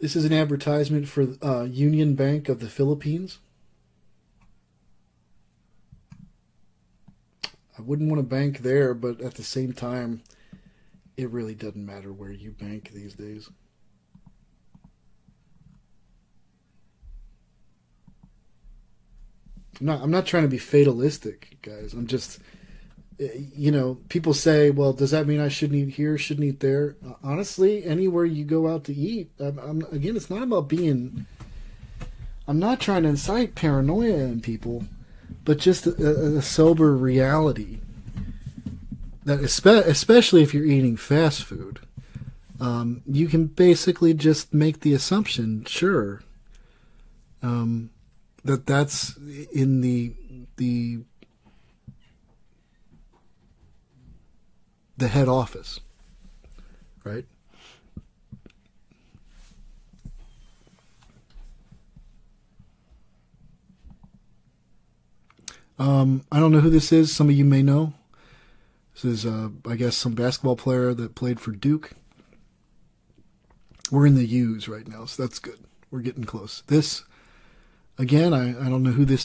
This is an advertisement for uh, Union Bank of the Philippines. I wouldn't want to bank there, but at the same time, it really doesn't matter where you bank these days. I'm not I'm not trying to be fatalistic, guys. I'm just you know, people say, "Well, does that mean I shouldn't eat here, shouldn't eat there?" Uh, honestly, anywhere you go out to eat, I'm, I'm, again, it's not about being. I'm not trying to incite paranoia in people, but just a, a sober reality. That especially if you're eating fast food, um, you can basically just make the assumption, sure, um, that that's in the the the head office, right? Um, I don't know who this is. Some of you may know. This is, uh, I guess, some basketball player that played for Duke. We're in the U's right now, so that's good. We're getting close. This Again, I, I don't know who this